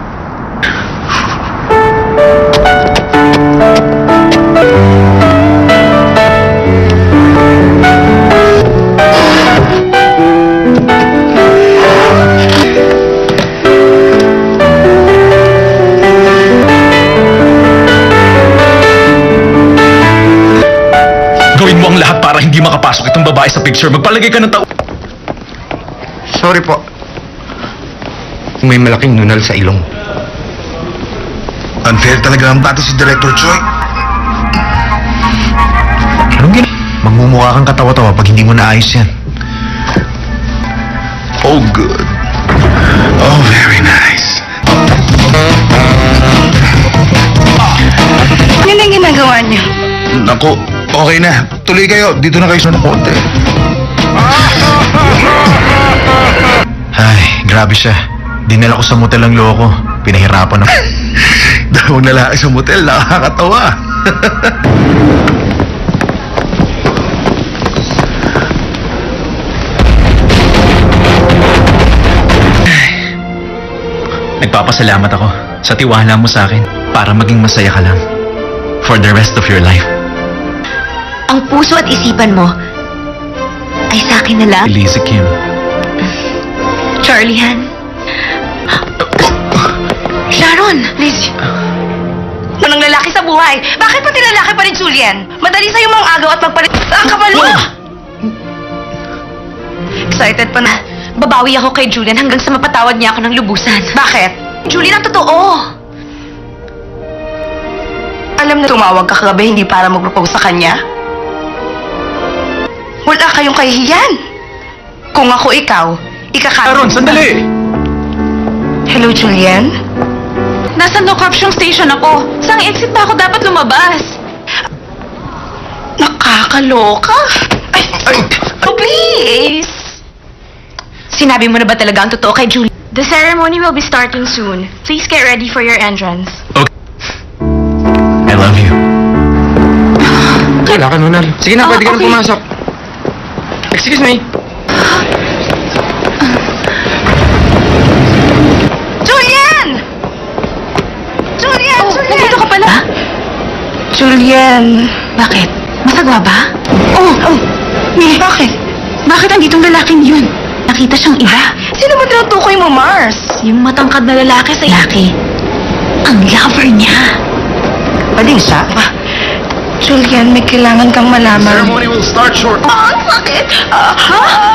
Babae sa picture. Magpalagay ka ng tao. Sorry po. May malaking nunal sa ilong. Unfair talaga ang bata si Director Choi. Anong gina? Magmumukha kang katawa-tawa pag hindi mo naayos yan. Oh, good. Oh, very nice. Ano na ginagawa niyo? Naku, okay na. Tuloy kayo. Dito na kayo sa konti. Ay, grabe siya. Dinala ko sa motel ang loko. Pinahirapan ako. Dalawang lalaki sa motel. Nakakatawa. Nagpapasalamat ako sa tiwala mo sa akin para maging masaya ka lang for the rest of your life. Ang puso at isipan mo ay sa akin na lang. Elisa Kim. Charlie Han. Sharon! Liz, Anong lalaki sa buhay? Bakit pati lalaki pa rin, Julian? Madali sa'yo mang agaw at magpalit... Ang kapal mo! Excited pa na. babawi ako kay Julian hanggang sa mapatawad niya ako ng lubusan. Bakit? Julian, ang totoo. Alam na tumawag ka kagabi hindi para mag-propose sa kanya? Kayong kahihiyan. Kung ako ikaw, ikakaya... Sharon, sandali! Hello, Julian? Nasa no caption station ako. Saan exit ba ako dapat lumabas? Nakakaloka. Ay, ay, oh, please. Sinabi mo na ba talaga ang totoo kay Julian? The ceremony will be starting soon. Please get ready for your entrance. I love you. Wala ka, Nunal. Sige na, Ah, pwede ka na okay. pumasok. Excuse me. Julian! Julian! Oh, Julian! nandito ka pala? Julian. Bakit? Masagwa ba? Oh, oh. Ni, bakit? Bakit anditong lalaking yun? Nakita siyang iba. Sino ba tinutukoy mo, Mars? Yung matangkad na lalaki sa lalaki. Ang lover niya. Bading siya? Julian, may kailangan kang malaman. Ceremony will start short. Ah, ang sakit! Ah,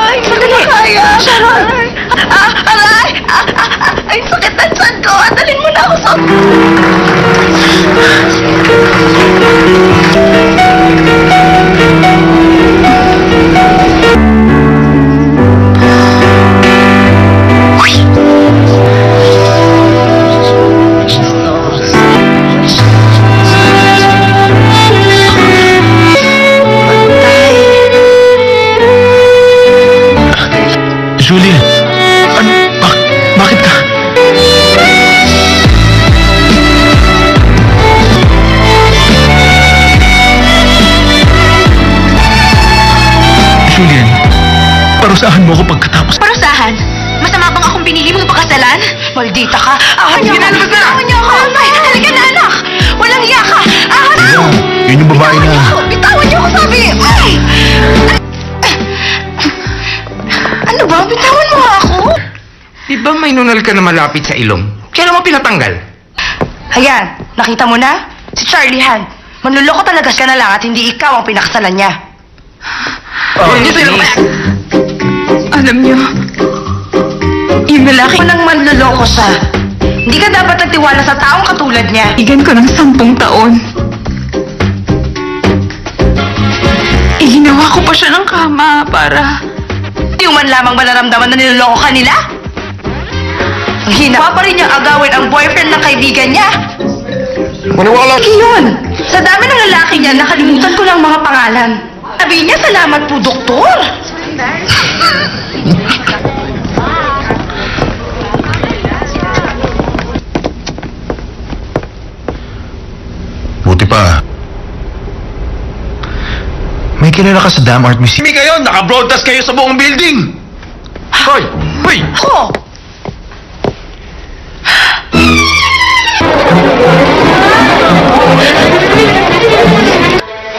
ay, sandali! Kaya! Sharon! Ah, aray! Ah, ah, ah, ay, sakit ng tiyan ko! Dalhin mo na ako sa... Maldita ka! Ahon niyo ako! Ahon niyo ako! Ay, halika na, anak! Walang iya ka! Ahon niyo! Yun yung babae na... Bitawan niyo ako, sabi! Ay! Ano ba? Bitawan mo ako! Di ba may nunal ka na malapit sa ilong? Kaya mo pinatanggal? Ayan, nakita mo na? Si Charlie Han. Manluloko talaga siya na lang at hindi ikaw ang pinakasalan niya. Oh, Alam niyo, yung lalaki Kung nang manluloko siya, hindi ka dapat nagtiwala sa taong katulad niya. Igan ko ng sampung taon. Iginawa ko pa siya ng kama para... Hindi mo man lamang ba naramdaman na niloloko ka nila? Ang hinawa pa rin niyang agawin ang boyfriend ng kaibigan niya. Maniwala. Laki yun. Sa dami ng lalaki niya, nakalimutan ko lang mga pangalan. Sabi niya, salamat po, doktor. Buti pa. May kilala ka sa Dam Art Museum. Simi kayo, naka-broadcast kayo sa buong building. Hoy! Hoy! Ako!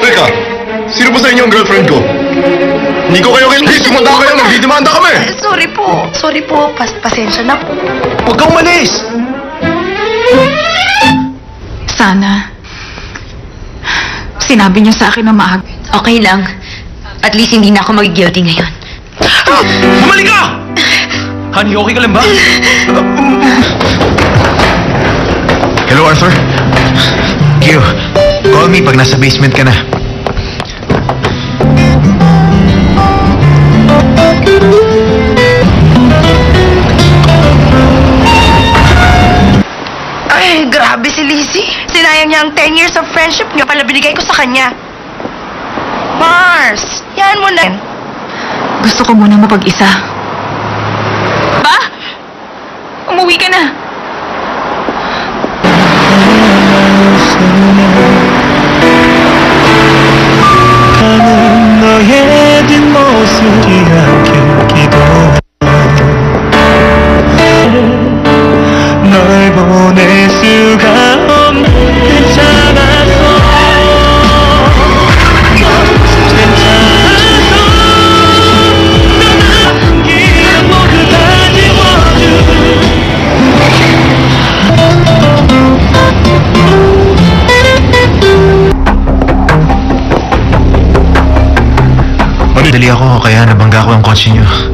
Teka, sino ba sa inyo ang girlfriend ko? Hindi ko kayo kailangan. Sumanda kayo, nagdidemanda kami. Sorry po. Sorry po. Pas pasensya na po. Huwag kang umalis! Sana. Sinabi niyo sa akin na maaga. Okay lang. At least hindi na ako mag-guilty ngayon. Bumalik ka! Honey, okay ka lang ba? Hello, Arthur? Q, call me pag nasa basement ka na. Ay, grabe si Lizzie. Sinayang niya ang 10 years of friendship niya pala binigay ko sa kanya. Mars! Yan mo na! Gusto ko muna mapag-isa. Ba? Umuwi ka na! 널 보낼 kaya nabangga ko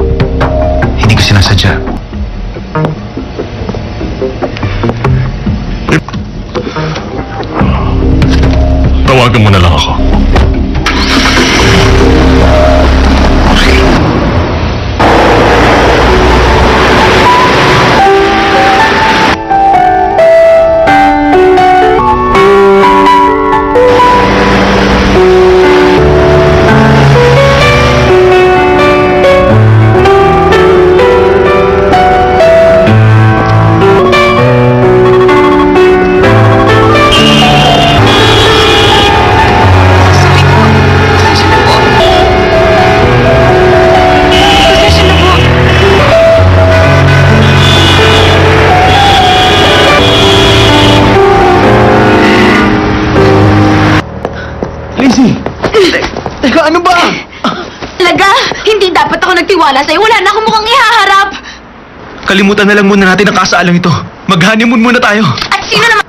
Kalimutan na lang muna natin ang kasaalang ito. Mag-honeymoon muna tayo. At sino naman...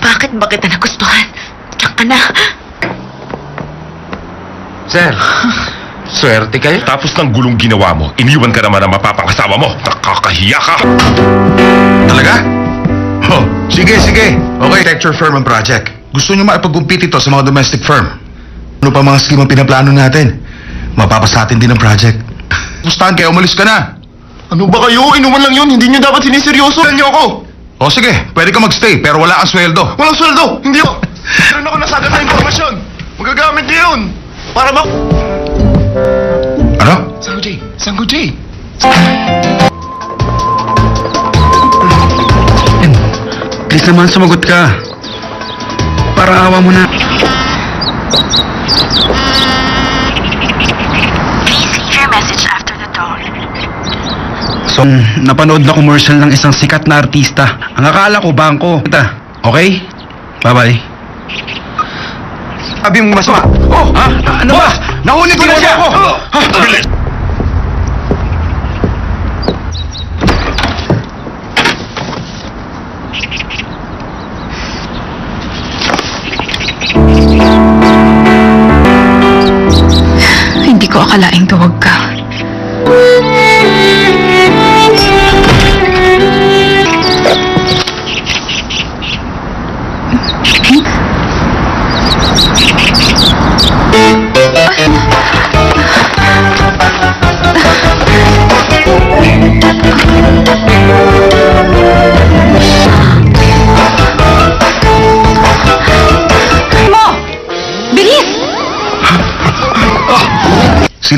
Bakit ba kita nagustuhan? Diyan ka na. Sir, swerte kayo. Tapos ng gulong ginawa mo, iniwan ka naman ang mapapangasawa mo. Nakakahiya ka! Talaga? Oh, sige, sige. Okay, architecture firm ang project. Gusto nyo maipag-compete ito sa mga domestic firm. Ano pa mga scheme ang pinaplano natin? Mapapasa atin din ang project. Pustahan kaya umalis ka na. Ano ba kayo? Inuman lang yun. Hindi niyo dapat siniseryoso. niyo ako. O sige, pwede ka magstay pero wala kang sweldo. Walang sweldo. Hindi ako. Meron ako nasagat na informasyon. Magagamit niyo yun. Para ma... Ano? Sango J. Sango J. Please naman sumagot ka. Para awa mo na. So, napanood na commercial ng isang sikat na artista. Ang akala ko, bangko. Kita, okay? Bye-bye. Sabi mo masama. Oh, ha? Ano ba? Nahuli ko na siya! Ha? Bilis!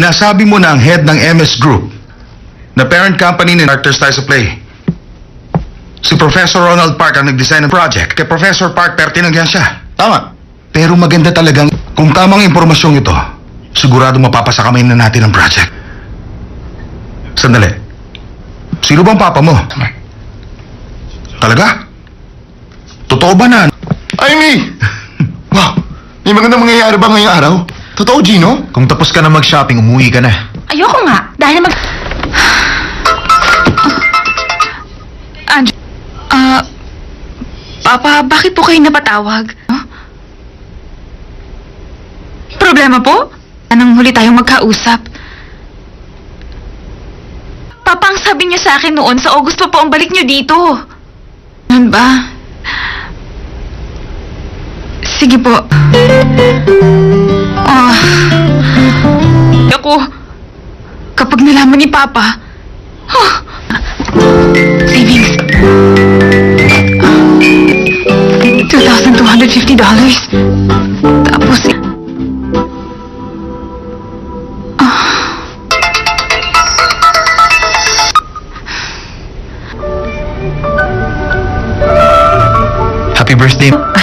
Sinasabi mo na ang head ng MS Group na parent company ni Arthur Styles Play. Si Professor Ronald Park ang nag-design ng project. Kay Professor Park, pertinang yan siya. Tama. Pero maganda talagang, kung tamang impormasyong ito, sigurado mapapasakamay na natin ang project. Sandali. Sino bang papa mo? Talaga? Totoo ba na? Amy! wow. May magandang mangyayari ba ngayong araw? Totoo, Gino? Kung tapos ka na mag-shopping, umuwi ka na. Ayoko nga. Dahil mag... Anjo, ah, Papa, bakit po kayo napatawag? Huh? Problema po? Anong huli tayong magkausap? Papa, ang sabi niyo sa akin noon, sa August pa po ang balik niyo dito. Ano ba? Sige po. Ah. Ako, kapag nalaman ni Papa, huh, savings. $2,250. Tapos, Happy birthday.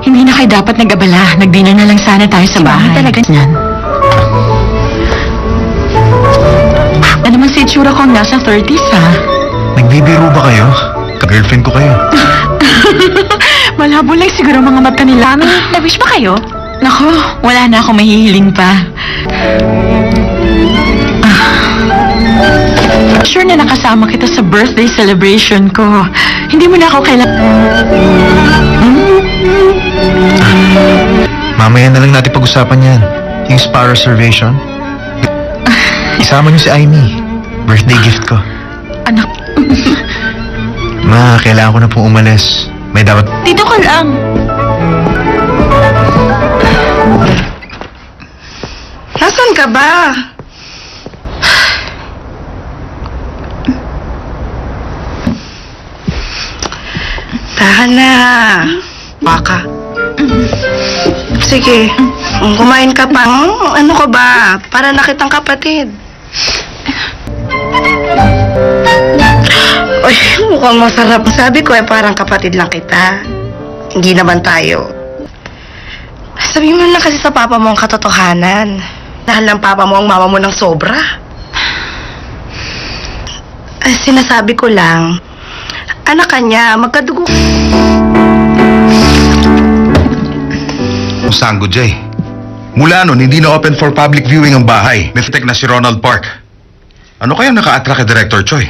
Hindi na kayo dapat nag-abala. Nag-dinner na lang sana tayo sa bahay. talaga niyan. Ano naman si itsura ko ang nasa 30s, ha? Nagbibiro ba kayo? Ka-girlfriend ko kayo. Malabo lang siguro mga mata nila. Mami, na-wish ba kayo? Nako, wala na ako mahihiling pa. Ah. Sure na nakasama kita sa birthday celebration ko. Hindi mo na ako kailangan... Mamaya na lang natin pag-usapan yan. Yung spa reservation. Isama niyo si Aimee. Birthday gift ko. Anak, Ma, kailangan ko na pong umalis. May dapat... dito ka lang. Nasaan ka ba? Tahan na. Baka. Sige, kumain ka pa. Hmm, Ano ka ba? Para nakitang kapatid. Uy, mukhang masarap. Sabi ko eh, parang kapatid lang kita. Hindi naman tayo. Sabi mo lang kasi sa papa mo ang katotohanan. Dahil ng papa mo ang mama mo ng sobra. Ay, sinasabi ko lang, anak ka niya, magkadugo. Sanggo Jay. Mula nun, hindi na open for public viewing ang bahay. Mythic na si Ronald Park. Ano kaya naka-attract kay Director Choi?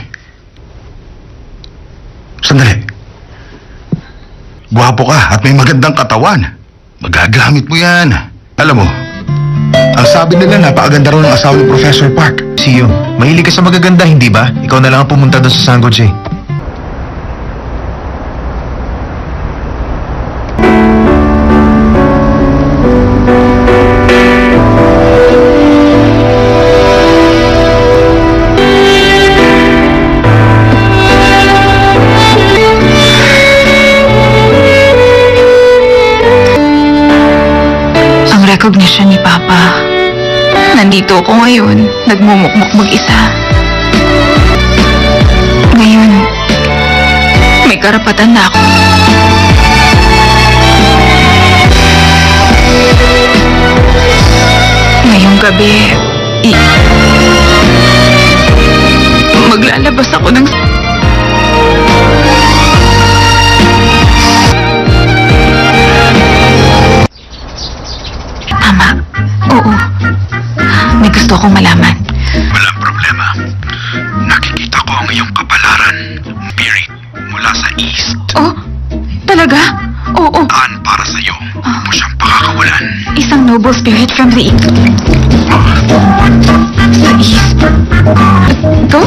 Sandali. Gwapo ka at may magandang katawan. Magagamit mo yan. Alam mo, ang sabi nila napakaganda raw ng asawa ni Professor Park. See you. Mahilig ka sa magaganda, hindi ba? Ikaw na lang ang pumunta doon sa Sango J. recognition ni Papa. Nandito ako ngayon, nagmumukmuk mag-isa. Ngayon, may karapatan na ako. Ngayong gabi, i... Maglalabas ako ng... gusto akong malaman. Walang problema. Nakikita ko ang iyong kapalaran. Spirit mula sa east. Oh, talaga? Oo. Daan para sa iyo. Huwag mo siyang pakakawalan. Isang noble spirit from the east. Sa east? Ito?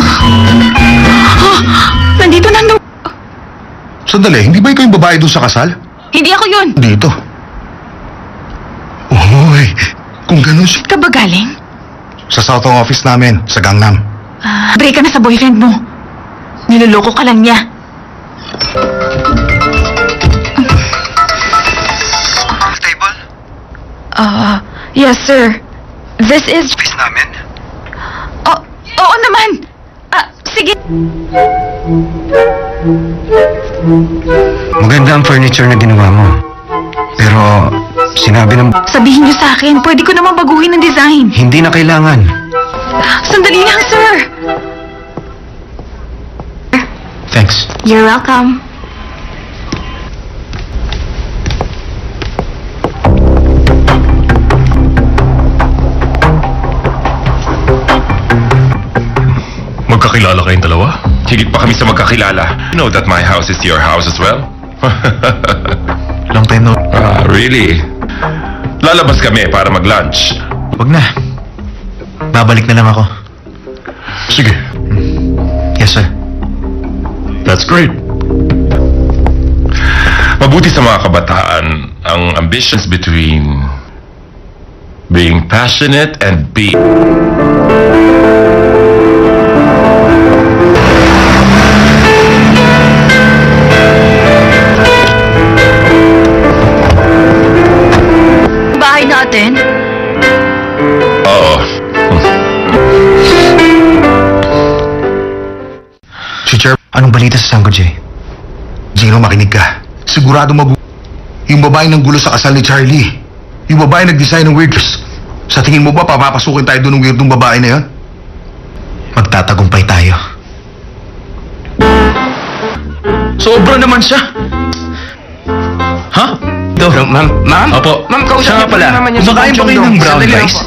Ah, nandito na no... Sandali, hindi ba ikaw yung babae doon sa kasal? Hindi ako yun. Dito. Uy, kung ganun siya. Ka ba galing? Sa Southong office namin, sa Gangnam. Ah, break ka na sa boyfriend mo. Niloloko ka lang niya. Table? Ah, yes sir. This is... Office namin? Oh, oo naman. Ah, sige. Maganda ang furniture na ginawa mo. Pero, sinabi ng... Sabihin niyo sa akin, pwede ko naman baguhin ang design. Hindi na kailangan. Sandali lang, sir. Thanks. You're welcome. Magkakilala kayong dalawa? Higit pa kami sa magkakilala. You know that my house is your house as well? Long time no... ah, really? Lalabas kami para mag-lunch. Wag na. Babalik na lang ako. Sige. Yes, sir. That's great. Mabuti sa mga kabataan ang ambitions between being passionate and being... natin? Oo. Teacher, anong balita sa Sango J? Gino, makinig ka. Sigurado mag... Yung babae ng gulo sa kasal ni Charlie. Yung babae nag-design ng weird dress. Sa tingin mo ba papapasukin tayo doon ng weirdong babae na yon? Magtatagumpay tayo. Sobra naman siya. Ha? Ito, ma'am, ma'am? Opo. Ma'am, Siya nga pala. Kumakain ba kayo ng brown Sandali lang rice?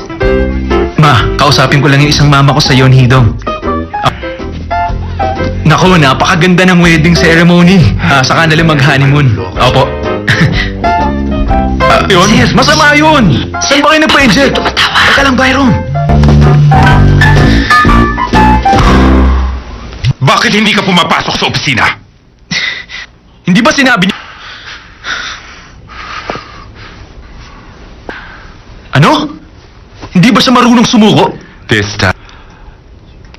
Ma, kausapin ko lang yung isang mama ko sa yon, Hidong. Ah. Nako, napakaganda ng wedding ceremony. Ah, saka nila mag-honeymoon. Opo. Ah, yun? Masama yun! Saan ba kayo nagpa-eject? Teka lang, Byron. Bakit hindi ka pumapasok sa opisina? Hindi ba sinabi niyo... Ano? Hindi ba siya marunong sumuko? This time,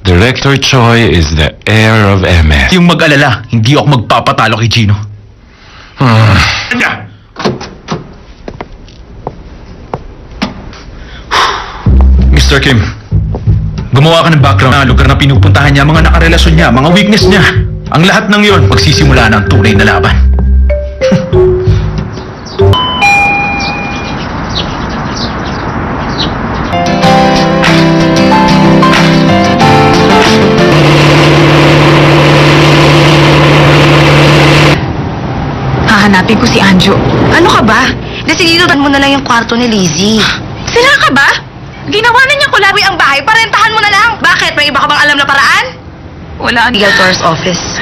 Director Choi is the heir of MS. Yung mag-alala, hindi ako magpapatalo kay Gino. Hmm. Mr. Kim, gumawa ka ng background na lugar na pinupuntahan niya, mga nakarelasyon niya, mga weakness niya. Ang lahat ng yon, magsisimula ang tunay na laban. Hahanapin ko si Anjo. Ano ka ba? Desididotan mo na lang yung kwarto ni Lizzie. Sila ka ba? Ginawa na niya kulabi ang bahay, parentahan mo na lang. Bakit? May iba ka bang alam na paraan? Wala. Legal Tour's office.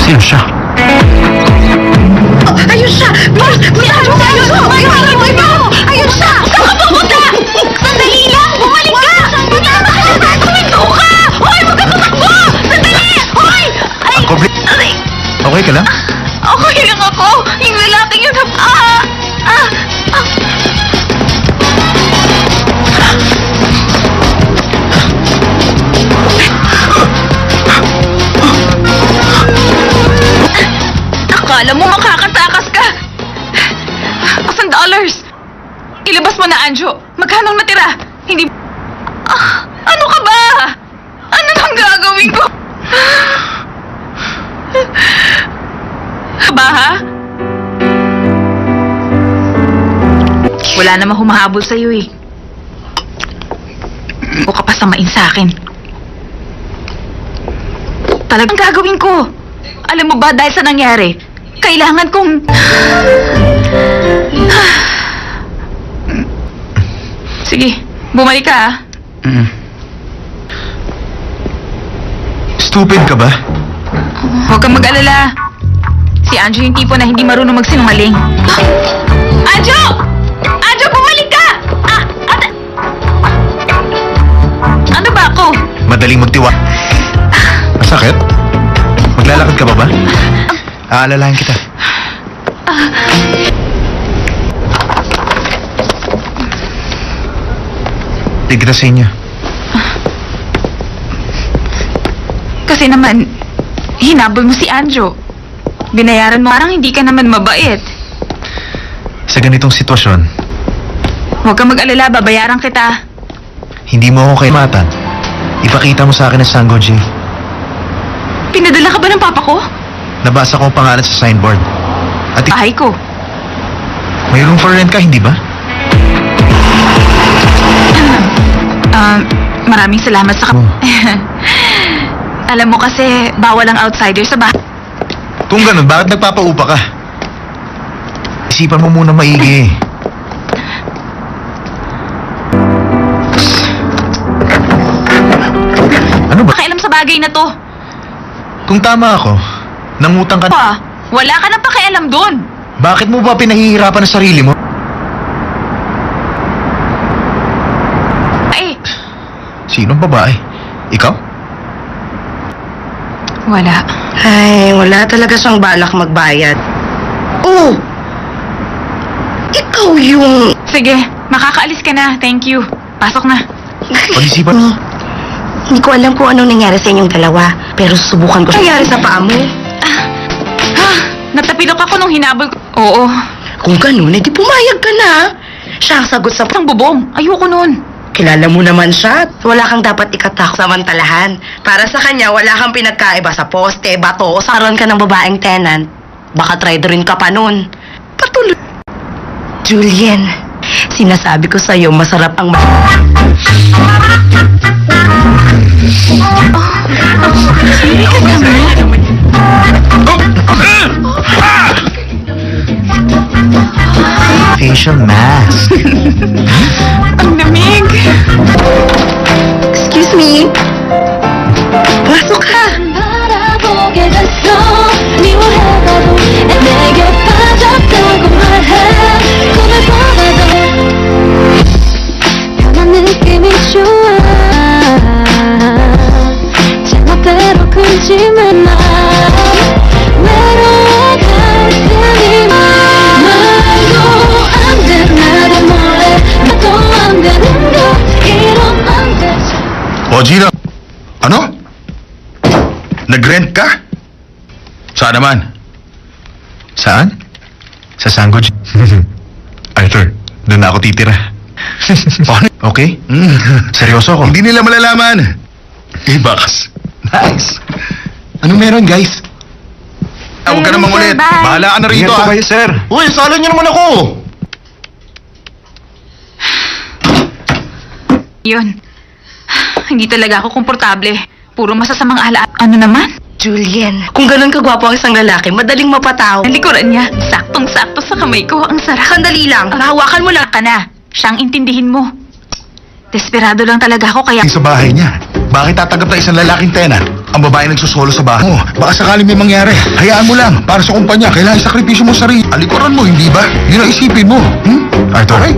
Sino siya? Ayun siya! Bilis! Puntahan mo tayo! Ayun! Ka lang? Okay lang ako. Yung lalaking yun. Ah! Ah! Ah! Akala mo makakatakas ka. Kasang dollars. Ilabas mo na, Anjo. Magkano natira? Hindi... Ah, ano ka ba? Ano nang gagawin ko? ba, ha? Wala namang humahabol sa'yo eh. O ka pa samain sa akin. Talagang gagawin ko. Alam mo ba dahil sa nangyari, kailangan kong... Sige, bumalik ka ah. Stupid ka ba? Huwag kang mag-alala. Si Anjo yung tipo na hindi marunong magsinungaling. Anjo! Anjo, bumalik ka! Ah, ate... Ano ba ako? Madaling magtiwa. Masakit? Maglalakad ka pa ba? Aalalahan kita. Tigil kita sa inyo. Kasi naman, hinabol mo si Anjo. Binayaran mo, parang hindi ka naman mabait. Sa ganitong sitwasyon, Huwag kang mag-alala, babayaran kita. hindi mo ako kaimatan. Ipakita mo sa akin ang Sango J. Pinadala ka ba ng papa ko? Nabasa ko ang pangalan sa signboard. At ik- Bahay ko. may room for rent ka, hindi ba? Um, maraming salamat sa... Oh. Alam mo kasi, bawal ang outsider sa bahay. Kung ganun, bakit nagpapaupa ka? Isipan mo muna maigi. Ano bagay na to. Kung tama ako, nangutang ka Pa, wala ka nang pakialam doon. Bakit mo ba pinahihirapan ang sarili mo? Ay, Sinong babae? Ikaw? wala. Ay, wala talaga siyang balak magbayad. Oh! Ikaw yung... Sige, makakaalis ka na. Thank you. Pasok na. Pag-isipan hindi ko alam kung anong nangyari sa inyong dalawa. Pero susubukan ko siya. Nangyari sa paa mo? Ha, natapilok ako nung hinabol ko. Oo. Kung ganun, edi pumayag ka na. Siya ang sagot sa... Isang bubong. Ayoko nun. Kilala mo naman siya. Wala kang dapat ikatak samantalahan. Para sa kanya, wala kang pinagkaiba sa poste, bato, o saron ka ng babaeng tenant. Baka try rin ka pa nun. Patuloy. Julian, sinasabi ko sa'yo, masarap ang... Ma- facial mask. Ang lamig. Excuse me? Pasok ka. 바라보 O, Gino. Ano? Nag-rent ka? Saan naman? Saan? Sa Sanggo. Arthur, doon na ako titira. okay? Seryoso ako. Hindi nila malalaman. Eh, bakas. Nice. Anong meron, guys? Ah, huwag ka namang Sir, ulit. bye. Bahala ka na rito, Ingat po ah. kayo, sir. Uy, salo niyo naman ako. Yun. Hindi talaga ako komportable. Puro masasamang ala. Ano naman? Julian, kung ganun kagwapo ang isang lalaki, madaling mapataw. Ang likuran niya, saktong-sakto sa kamay ko. Ang sarap. Sandali lang, hawakan mo lang. ka na. Siyang intindihin mo. Desperado lang talaga ako kaya... Sa bahay niya. Bakit tatanggap na isang lalaking tenant? Ang babae nagsusolo sa bahay. Oh, baka sakaling may mangyari. Hayaan mo lang. Para sa kumpanya, kailangan sakripisyo mo sa sarili. Alikuran mo, hindi ba? Yun ang isipin mo. Hmm? Arthur. Okay?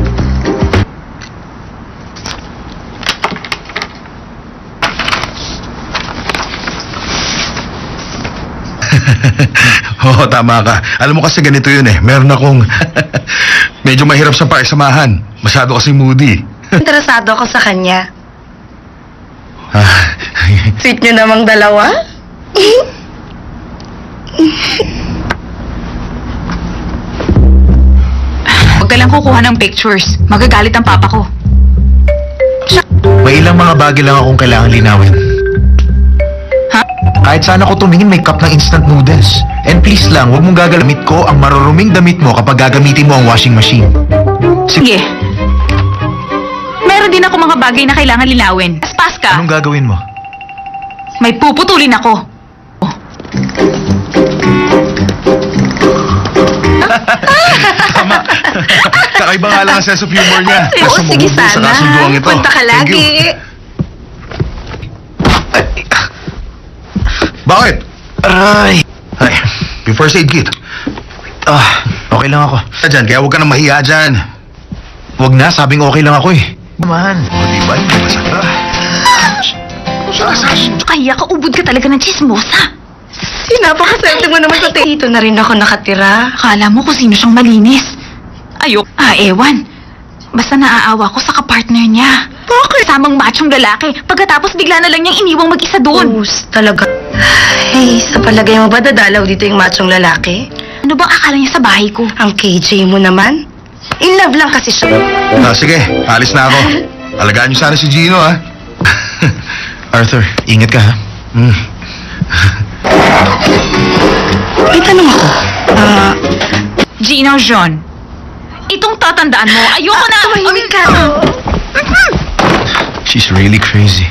Oo, tama ka. Alam mo kasi ganito yun eh. Meron akong... medyo mahirap sa pakisamahan. Masyado kasi moody. Interesado ako sa kanya. Ah, Sweet nyo namang dalawa? Huwag ka lang kukuha ng pictures. Magagalit ang papa ko. May ilang mga bagay lang akong kailangan linawin. Kahit saan ako tumingin, may cup ng instant noodles. And please lang, huwag mong gagalamit ko ang maruruming damit mo kapag gagamitin mo ang washing machine. Sige. Meron din ako mga bagay na kailangan linawin. Paspas ka. Anong gagawin mo? May puputulin ako. Tama. Kakaiba nga lang ang sense of humor niya. Kaso sige sa sana. kasunduang ito. Punta ka Thank lagi. you. Bakit? Aray! Ay, may first aid kit. Ah, okay lang ako. Dyan, kaya huwag ka nang mahiya dyan. Huwag na, sabing okay lang ako eh. Naman. O, di ba? Hindi masakta. Kaya ka ubod ka talaga ng chismosa. Napakaswerte mo naman sa dito na rin ako nakatira. Akala mo kung sino siyang malinis. Ayok. Ah, ewan. Basta naaawa ko sa kapartner niya. Bakit? Samang machong lalaki. Pagkatapos bigla na lang niyang iniwang mag-isa doon. Us, talaga. Hey, sa palagay mo ba dadalaw dito yung machong lalaki? Ano bang akala niya sa bahay ko? Ang KJ mo naman? In love lang kasi siya. Ah, sige, alis na ako. Alagaan niyo sana si Gino, ha? Arthur, ingat ka ha. Hmm. May tanong ako. Ah, Gino John. Itong tatandaan mo, ayoko na! tumahimik ka. She's really crazy.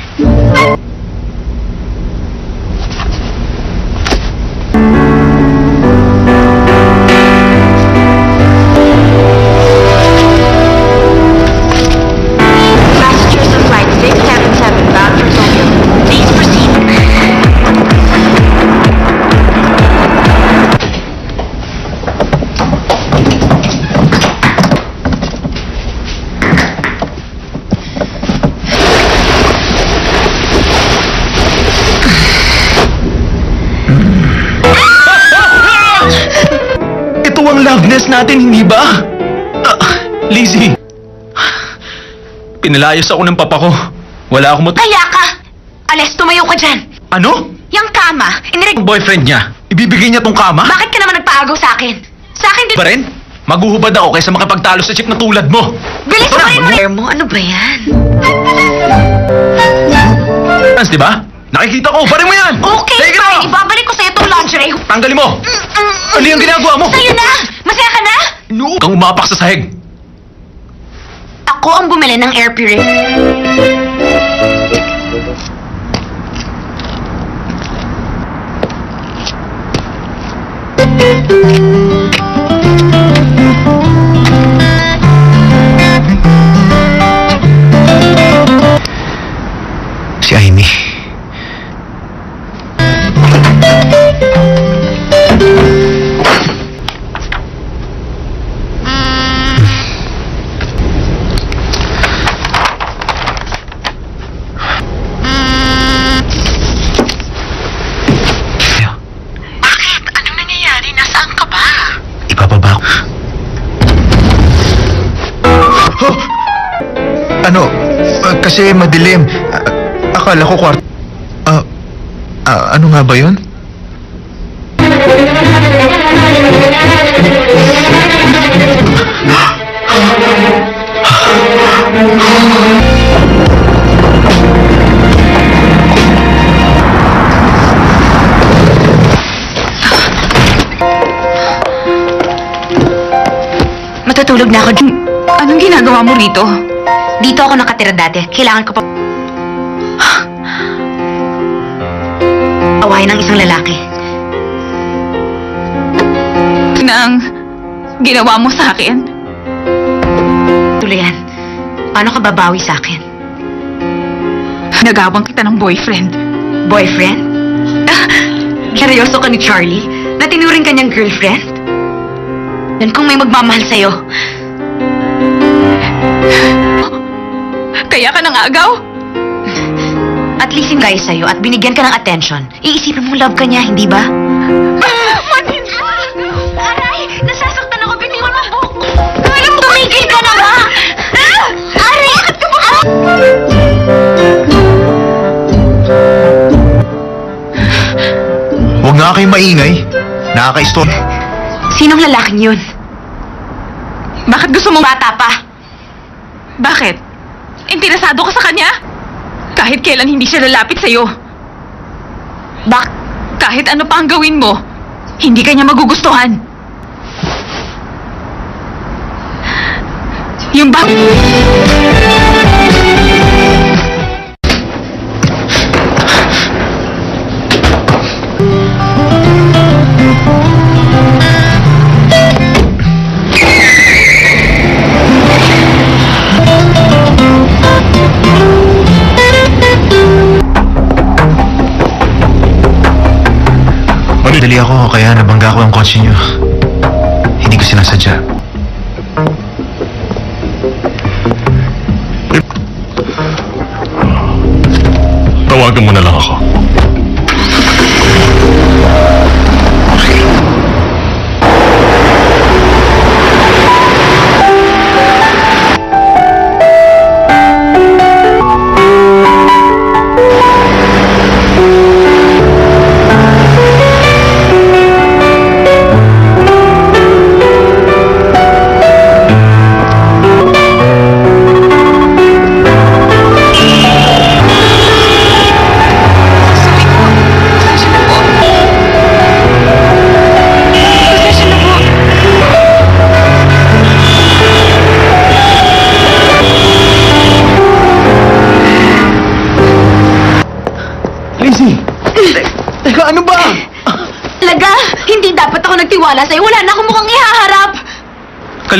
Natin, hindi ba? Ah, Lizzie. Pinalayas ako ng papa ko. Wala akong mat... Kaya ka! Ales, tumayo ka dyan! Ano? Yang kama, inireg... Ang boyfriend niya, ibibigay niya tong kama? Bakit ka naman nagpaagaw sa akin? Sa akin din... Ba rin? Maguhubad ako kaysa makapagtalo sa chick na tulad mo. Bilis mo rin mo! ano ba yan? Chance, di ba? Nakikita ko, barin mo yan! Okay, Take it fine. off! Ibabalik ko sa'yo itong lingerie. Tanggalin mo! Ano yung ginagawa mo? Sa'yo na! Masaya ka na? No! Kang umapak sa sahig. Ako ang bumili ng air purifier. Si kasi madilim. Ah, akala ko kwart... Ah, ah, ano nga ba yun? Matutulog na ako. Anong ginagawa mo rito? Dito ako nakatira dati. Kailangan ko pa... Awayan ng isang lalaki. Nang ginawa mo sa akin? Tuluyan. Paano ka babawi sa akin? Nagawang kita ng boyfriend. Boyfriend? Seryoso ka ni Charlie? Na tinuring ka niyang girlfriend? Yan kung may magmamahal sa'yo. Kaya ka nang agaw? At least yung guy sa'yo at binigyan ka ng attention. Iisipin mo love ka niya, hindi ba? Aray! Nasasaktan ako. Bitiwan mo buhok ko. Alam mo, tumigil ka na nga! Aray! Bakit ka ba? Huwag nga kayo maingay. Nakaka-stone. Sinong lalaking yun? Bakit gusto mong Bata pa. Bakit? Interesado ka sa kanya? Kahit kailan hindi siya lalapit sa'yo. Bak... Kahit ano pa ang gawin mo, hindi ka niya magugustuhan. Yung ba... Tawagan mo na lang ako.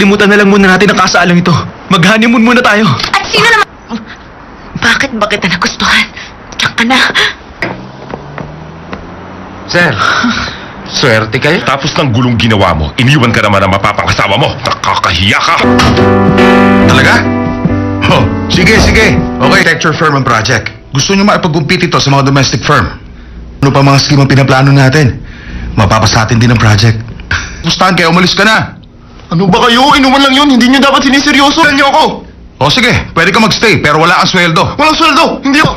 Kalimutan na lang muna natin ang kasaalang ito. Mag-honeymoon muna tayo. At sino naman... Bakit ba kita nagustuhan? Diyan ka na. Sir, swerte kayo. Tapos ng gulong ginawa mo, iniwan ka naman ang mapapangasawa mo. Nakakahiya ka. Talaga? Oh, sige, sige. Okay, architecture firm ang project. Gusto nyo makipag-compete ito sa mga domestic firm. Ano pa mga scheme ang pinaplano natin? Mapapasatin din ang project. pustahan kaya umalis ka na. Ano ba kayo? Inuman lang yun. Hindi nyo dapat siniseryoso. Saan niyo ako? O sige, pwede ka magstay pero wala kang sweldo. Walang sweldo. Hindi ako.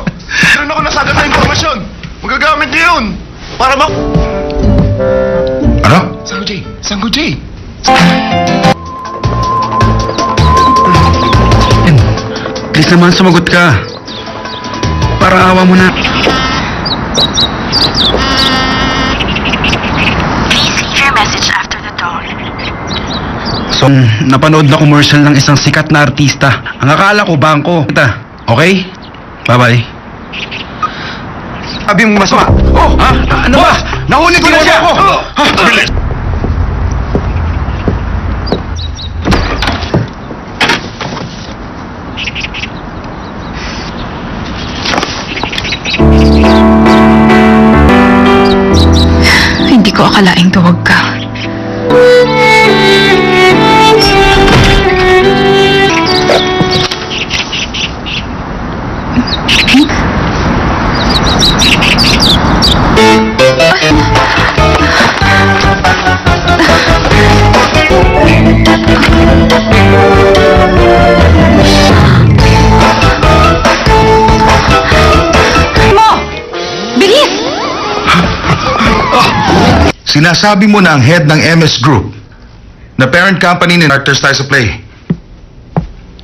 Meron ako nasagat na impormasyon. Magagamit niyo yun. Para ba... Ano? Sango J. Sango J. Please naman sumagot ka. Para awa mo na. So, napanood na commercial ng isang sikat na artista. Ang akala ko, bangko. Kita, okay? Bye-bye. Sabi mo masama. Oh! Ha? Ano ba? Nahuli ko na siya! Ha? Bilis! Sinasabi mo na ang head ng MS Group na parent company ni Arthur tayo sa play.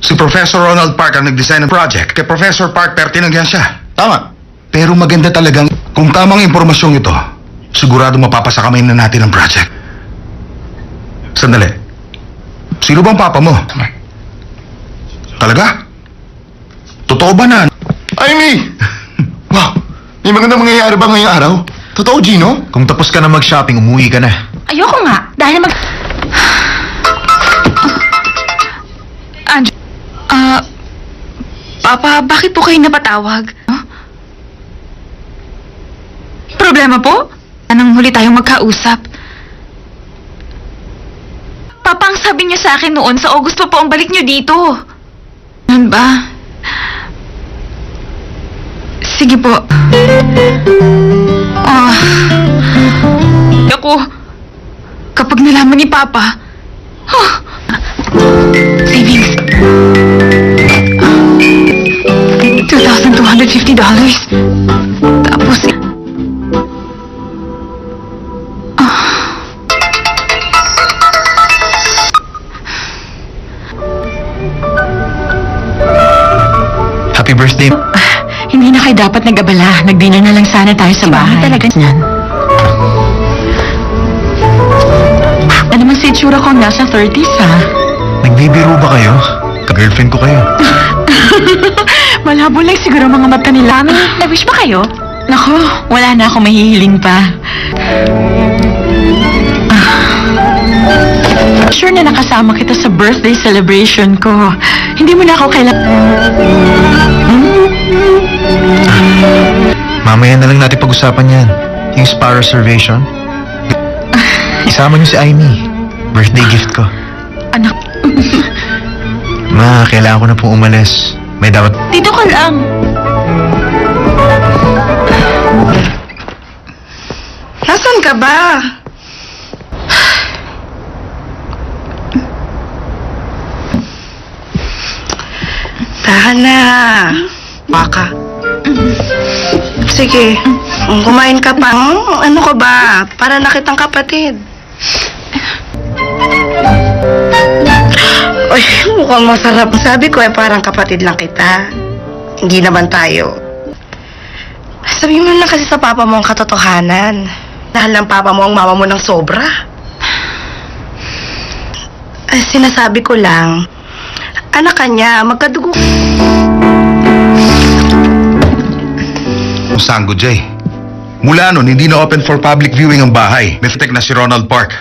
Si Professor Ronald Park ang nag-design ng project. Kay Professor Park, pertinang yan siya. Tama. Pero maganda talagang kung tamang impormasyong ito, sigurado mapapasa kamay na natin ang project. Sandali. Sino bang papa mo? Talaga? Totoo ba na? Amy! wow! May magandang mangyayari ba ngayong araw? Totoo, Gino? Kung tapos ka na mag-shopping, umuwi ka na. Ayoko nga. Dahil mag... Andrew, ah... Papa, bakit po kayo napatawag? Huh? Problema po? Anong huli tayong magkausap? Papa, ang sabi niyo sa akin noon, sa August pa po ang balik niyo dito. Ano ba? Sige po. Ah... Ako, kapag nalaman ni Papa, huh, savings. $2,250. Tapos, Happy birthday. Hindi na kayo dapat nag-abala. Nag-dinner na lang sana tayo sa bahay. talaga niyan. Ano man sa itsura ko nasa 30s ha? Nagbibiro ba kayo? Ka-girlfriend ko kayo. Malabo lang siguro mga mata nila. May na-wish ba kayo? Nako, wala na ako mahihiling pa. Ah. Sure na nakasama kita sa birthday celebration ko. Hindi mo na ako kailangan... Mamaya na lang natin pag-usapan yan. Yung spa reservation. Isama niyo si Amy. Birthday gift ko. Anak, Ma, kailangan ko na pong umalis. May dapat... dito ka lang. Nasaan ka ba? Na. Baka. Sige, kumain ka pa. Hmm, Ano ka ba? Para na kitang kapatid. Uy, mukhang masarap. Sabi ko eh, parang kapatid lang kita. Hindi naman tayo. Sabi mo lang kasi sa papa mo ang katotohanan. Dahil ng papa mo ang mama mo ng sobra. Ay, sinasabi ko lang, anak ka niya, magkadugo. Sanggo J. Mula nun, hindi na open for public viewing ang bahay. Fitek na si Ronald Park.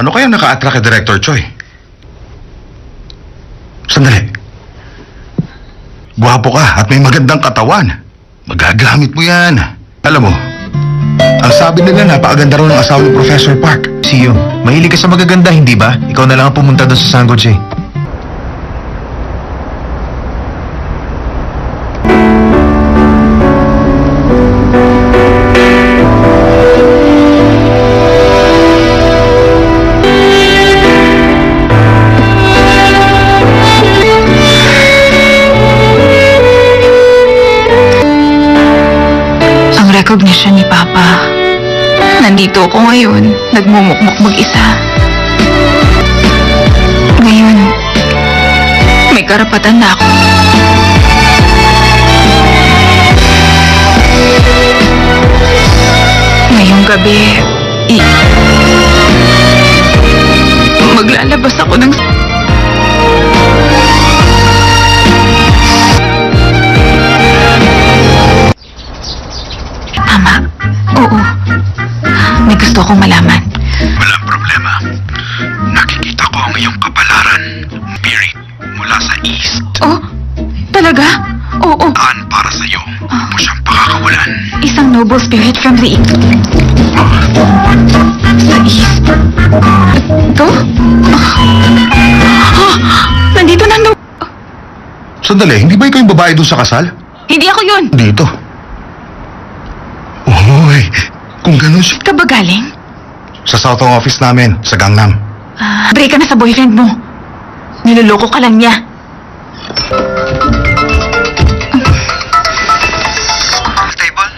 Ano kaya naka-attract kay Director Choi? Sandali. Gwapo ka at may magandang katawan. Magagamit mo yan. Alam mo, ang sabi nila napakaganda raw ng asawa ni Professor Park. See you. Mahilig ka sa magaganda, hindi ba? Ikaw na lang ang pumunta doon sa Sango J. recognition ni Papa. Nandito ako ngayon, nagmumukmuk mag-isa. Ngayon, may karapatan na ako. Ngayong gabi, i... Maglalabas ako ng... Tama. Oo. May gusto akong malaman. Walang problema. Nakikita ko ang iyong kapalaran. Spirit mula sa east. Oh? Talaga? Oo. Taan para sa iyo. Mo siyang pakakawalan. Isang noble spirit from the east. Sa east? Ito? Ah, nandito na no... Sandali, hindi ba ikaw yung babae doon sa kasal? Hindi ako yun. Dito. Uy, kung ganun siya. Ka ba galing? Sa Southong office namin, sa Gangnam. Ah, break ka na sa boyfriend mo. Niloloko ka lang niya. Table?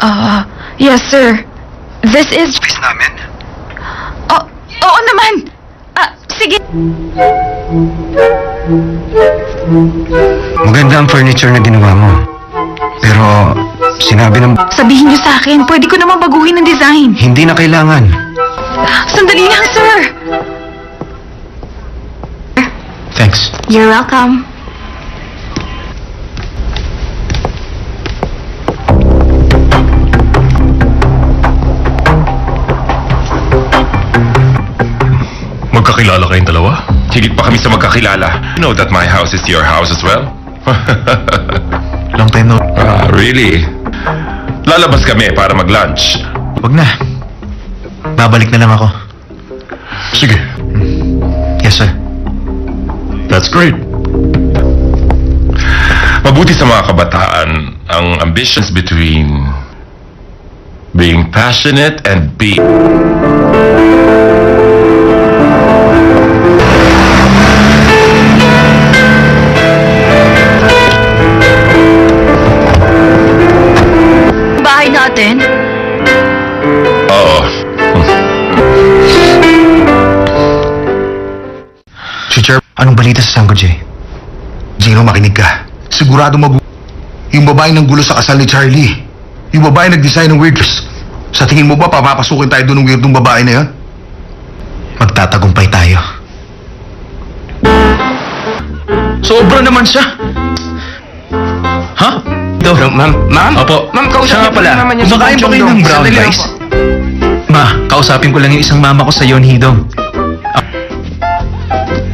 Ah, yes sir. This is... Office namin? Oh, oo naman. Ah, sige. Maganda ang furniture na ginawa mo. Pero, sinabi ng... Sabihin niyo sa akin, pwede ko naman baguhin ang design. Hindi na kailangan. Sandali lang, sir. Thanks. You're welcome. Magkakilala kayong dalawa? Higit pa kami sa magkakilala. You know that my house is your house as well? Long time no. ah, really? Lalabas kami para mag-lunch. Wag na. Babalik na lang ako. Sige. Yes, sir. That's great. Mabuti sa mga kabataan ang ambitions between being passionate and being... Anong balita sa Sangko, Jay? Gino, makinig ka. Sigurado mag... Yung babae ng gulo sa kasal ni Charlie. Yung babae nag-design ng weird dress. Sa tingin mo ba papapasukin tayo doon ng weirdong babae na yan? Magtatagumpay tayo. Sobra naman siya. Ha? Ito, ma'am. Ma'am? Opo. Ma'am, Siya nga kausapin ko pala. na naman Kumakain ba kayo ng brown Sandali lang rice? po. Ma, kausapin ko lang yung isang mama ko sa Yonhidong. Ah.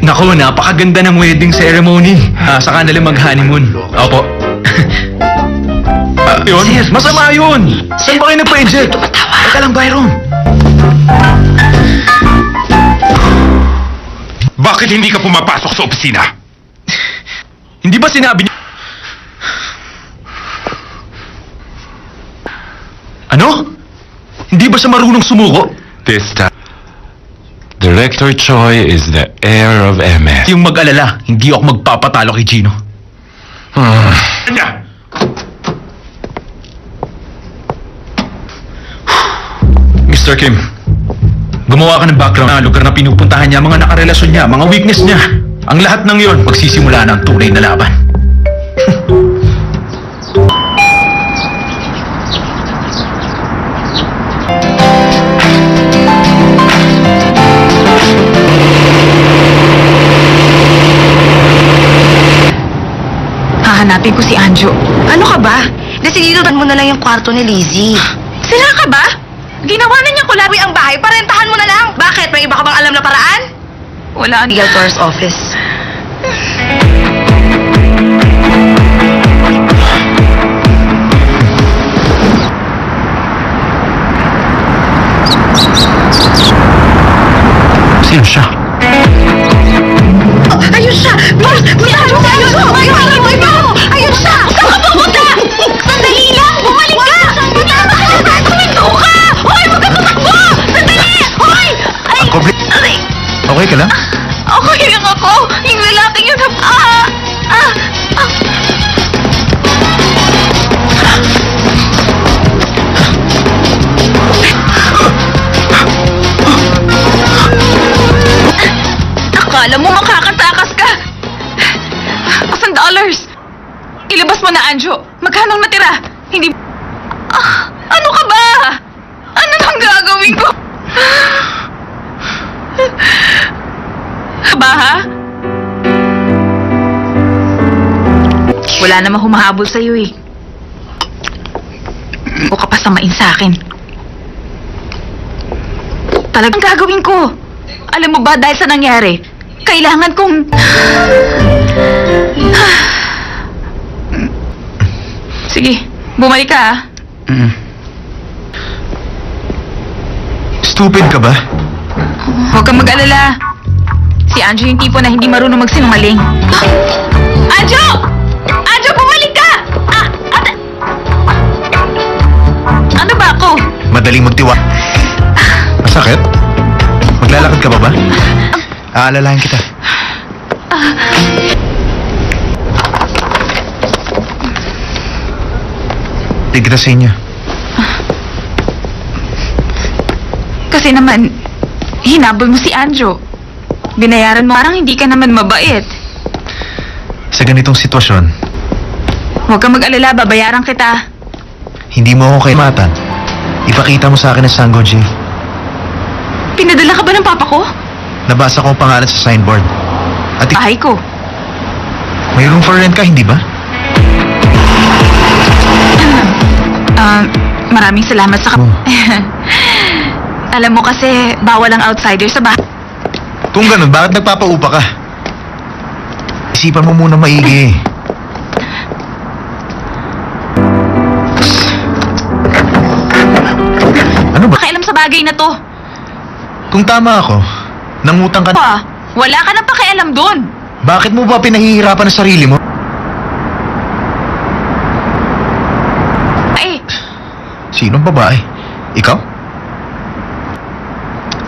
Naku, napakaganda ng wedding ceremony. Ah, saka nila mag-honeymoon. Opo. Ah, yun? Masama yun! Saan ba kayo nagpa-inject? Teka lang, Byron. Bakit hindi ka pumapasok sa opisina? Hindi ba sinabi niyo... Ano? Hindi ba siya marunong sumuko? This time, Director Choi is the heir of MS. Yung mag-alala, hindi ako magpapatalo kay Gino. Hmm. Mr. Kim, gumawa ka ng background na lugar na pinupuntahan niya, mga nakarelasyon niya, mga weakness niya. Ang lahat ng yon, pagsisimula ng tunay na laban. Hahanapin ko si Anjo. Ano ka ba? Desididotan mo na lang yung kwarto ni Lizzie. Sila ka ba? Ginawa na niya kulawi ang bahay, parentahan mo na lang. Bakit? May iba ka bang alam na paraan? Wala Legal Tour's office. Sino siya? Ayun siya! Boss! May ka lang? Okay lang ako. Yung lalaking yun. Ah! Ah! Ah! Akala mo makakatakas ka. Thousand dollars. Ilabas mo na, Anjo. Magkano natira? Hindi... Ah! Wala namang humahabol sa'yo eh. O ka pa samain sa akin. Talagang gagawin ko. Alam mo ba dahil sa nangyari, kailangan kong... Sige, bumalik ka ah. Mm. Stupid ka ba? Huwag kang mag-alala. Si Anjo yung tipo na hindi marunong magsinungaling. Anjo, Madaling magtiwa. Masakit? Maglalakad ka pa ba? Aalalahan kita. Tigil kita sa inyo. Kasi naman, hinabol mo si Anjo. Binayaran mo, parang hindi ka naman mabait. Sa ganitong sitwasyon, Huwag kang mag-alala, babayaran kita. hindi mo ako kaimatan. Ipakita mo sa akin ang Sango J. Pinadala ka ba ng papa ko? Nabasa ko ang pangalan sa signboard. At ik- Bahay ko. may room for rent ka, hindi ba? Ah, maraming salamat sa... Oh. Alam mo kasi, bawal ang outsider sa bahay. Kung ganun, bakit nagpapaupa ka? Isipan mo muna maigi. Bagay na to. Kung tama ako, nangutang ka Pa, wala ka na pakialam doon. Bakit mo ba pinahihirapan ang sarili mo? Ay, Sinong babae? Ikaw?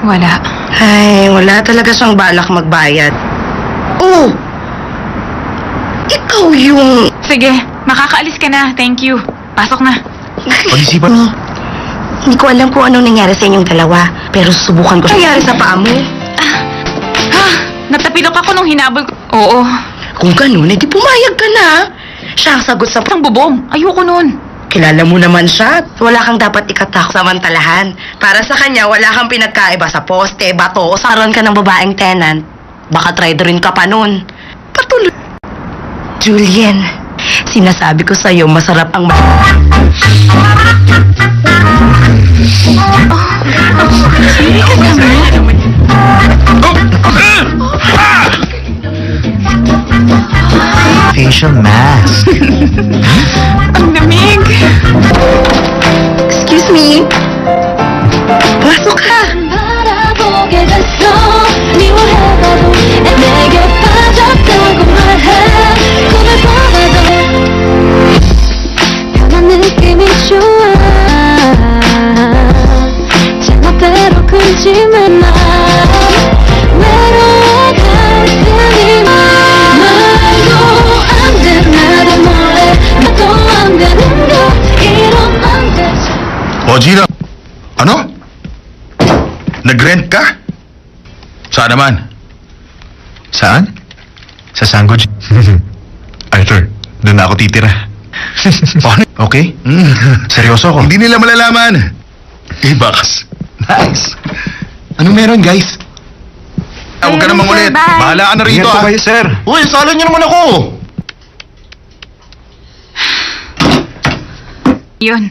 wala. Ay, wala talaga siyang balak magbayad. Oh! Ikaw yung... Sige, makakaalis ka na. Thank you. Pasok na. Pag-isipan mo. Hindi ko alam kung anong nangyari sa inyong dalawa, pero susubukan ko siya. Nangyari sa paa mo? Ha, natapilok ako nung hinabol ko. Oo. Kung ganun, edi pumayag ka na. Siya ang sagot sa... Isang bubong. Ayoko nun. Kilala mo naman siya. Wala kang dapat ikatak samantalahan. Para sa kanya, wala kang pinagkaiba sa poste, bato, o saron ka ng babaeng tenant. Baka try rin ka pa nun. Patuloy. Julian, sinasabi ko sa'yo, masarap ang... ma- Facial mask. Ang lamig. Excuse me. 지만 마 외로워갈 테니 말도 안돼 나도 몰래 나도 안 되는 거 이러면 안 되지 O, Gina. Ano? Nag-rent ka? Saan naman? Saan? Sa Sango J. Arthur, doon na ako titira. Paano? Okay? Mm. Seryoso ako. Hindi nila malalaman. Eh, bakas. Nice. Ano meron, guys? Ah, huwag ka namang ulit. Bahala ka na rito, Ingat po ah. kayo, sir. Uy, sala niyo naman ako. Yun.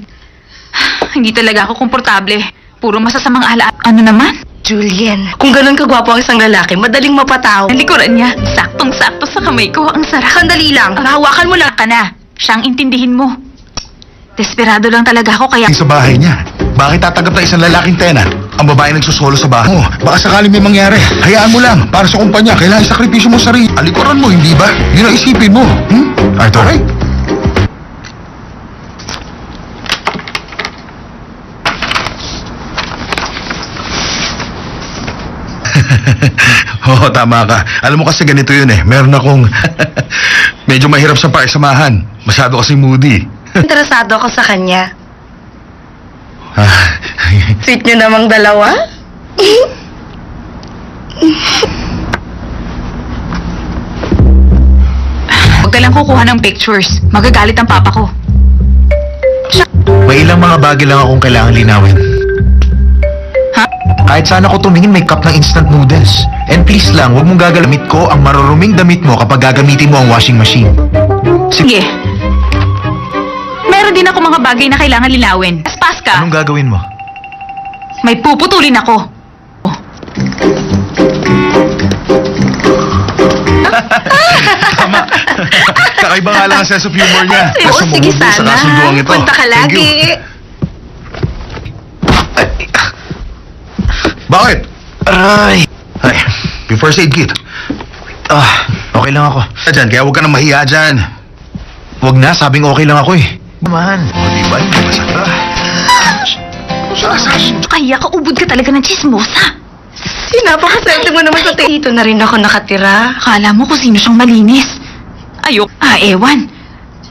Hindi talaga ako komportable. Puro masasamang ala. Ano naman? Julian, kung ganun kagwapo ang isang lalaki, madaling mapataw. Ang likuran niya, saktong-sakto sa kamay ko. Ang sarap. Sandali lang, hawakan mo lang. ka na. Siyang intindihin mo. Desperado lang talaga ako kaya... Sa bahay niya. Bakit tatanggap na isang lalaking tenant? Ang babae nagsusolo sa bahay. Oh, baka sakaling may mangyari. Hayaan mo lang. Para sa kumpanya, kailangan sakripisyo mo sarili. Alikuran mo, hindi ba? Yun ang isipin mo. Hmm? Arthur. Okay? Oo, tama ka. Alam mo kasi ganito yun eh. Meron akong... medyo mahirap sa pakisamahan. Masyado kasing moody. Interesado ako sa kanya. Sweet nyo namang dalawa? Huwag ka lang kukuha ng pictures. Magagalit ang papa ko. May ilang mga bagay lang akong kailangan linawin. Ha? Kahit saan ako tumingin, may cup ng instant noodles. And please lang, huwag mong gagalamit ko ang maruruming damit mo kapag gagamitin mo ang washing machine. Sige. Meron din ako mga bagay na kailangan linawin. Paspas ka. Anong gagawin mo? May puputulin ako. Tama. Kakaiba nga lang ang sense of humor niya. Oo, Basta sige sana. kasunduang ito. Punta ka Thank lagi. you. Bakit? Aray! Ay, yung first aid kit. Ah, okay lang ako. Dyan, kaya huwag ka nang mahiya dyan. Huwag na, sabing okay lang ako eh. Man, o di ba? Hindi masaka. Kaya ka, ubod ka talaga ng chismosa. Pinapakaserte mo naman sa dito na rin ako nakatira. Akala mo kung sino siyang malinis. Ayok. Ah, ewan.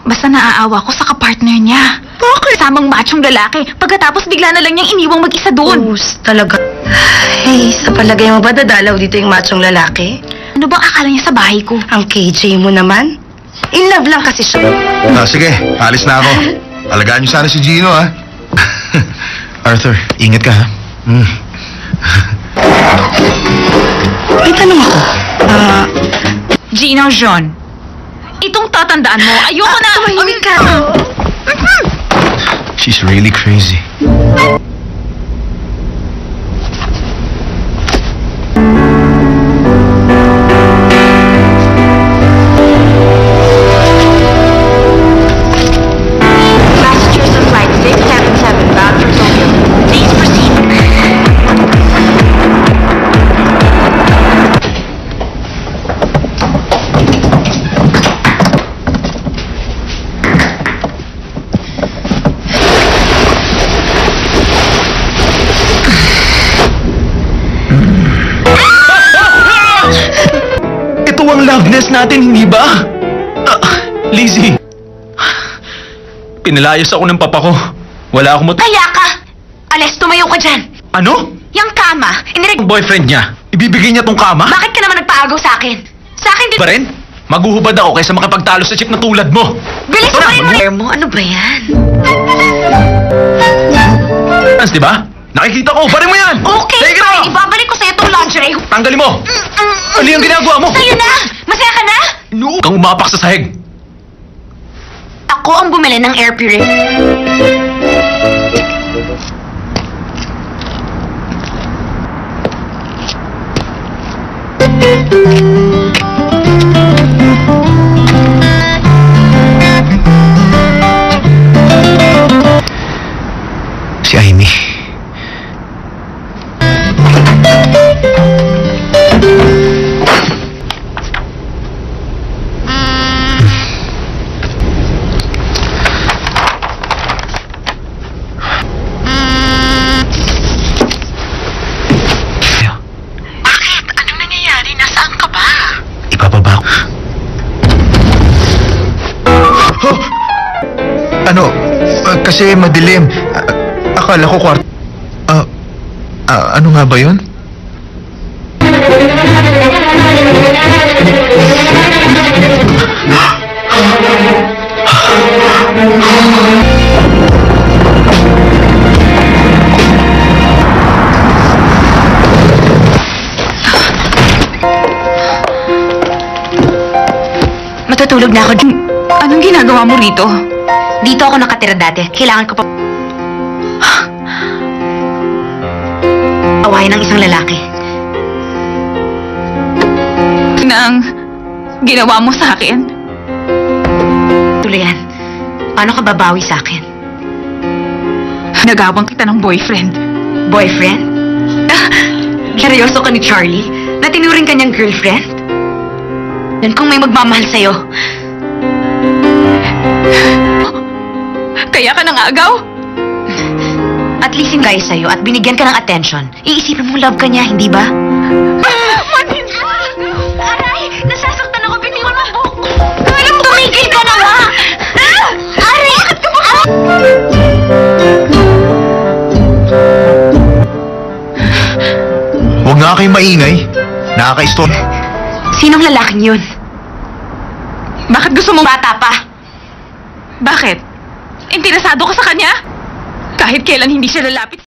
Basta naaawa ko sa kapartner niya. Bakit? Samang machong lalaki. Pagkatapos bigla na lang niyang iniwang mag-isa doon. Us, talaga. Ay, sa palagay mo ba dadalaw dito yung machong lalaki? Ano bang akala niya sa bahay ko? Ang KJ mo naman? In love lang kasi siya. Ah, sige, alis na ako. Alagaan niyo sana si Gino, ha? Arthur, ingat ka ha. Hmm. May tanong ako. Ah, Gino John. Itong tatandaan mo, ayoko na! tumahimik ka. She's really crazy. Natin, hindi ba? Ah, Lizzie. Pinalayas ako ng papa ko. Wala akong mot... Kaya ka! Ales, tumayo ka dyan! Ano? Yang kama, inireg... Ang boyfriend niya. Ibibigay niya tong kama? Bakit ka naman nagpaagaw sa akin? Sa akin din... Pa rin? Maguhubad ako kaysa makipagtalo sa chick na tulad mo. Bilis mo rin mo! mag- Ano ba yan? Hans, di ba? Nakikita ko, parin mo yan! Okay, fine. off! Ibabalik ko sa'yo lingerie. Tanggalin mo! Ano yung ginagawa mo? Sa'yo na! Masaya ka na? No! Kang umapak sa sahig. Ako ang bumili ng air purifier. Si kasi madilim. Akala ko kwart... Ah, ah, ano nga ba yun? Matutulog na ako. Anong ginagawa mo rito? Dito ako nakatira dati. Kailangan ko pa... Awayan ng isang lalaki. Nang ginawa mo sa akin? Tulayan. Paano ka babawi sa akin? Nagawang kita ng boyfriend. Boyfriend? Ah, seryoso ka ni Charlie? Na tinuring kanyang girlfriend? Yan kung may magmamahal sa'yo. Kaya ka nang agaw? At least yung guy sa'yo at binigyan ka ng attention. Iisipin mo love ka niya, hindi ba? Aray! Nasasaktan ako. Bitiwan mo buhok ko. Alam, tumigil ka na nga! Aray! Bakit ka ba? Huwag nga kayong maingay. Nakaka-stone. Sinong lalaking yun? Bakit gusto mong bata pa? Bakit? Interesado ka sa kanya? Kahit kailan hindi siya lalapit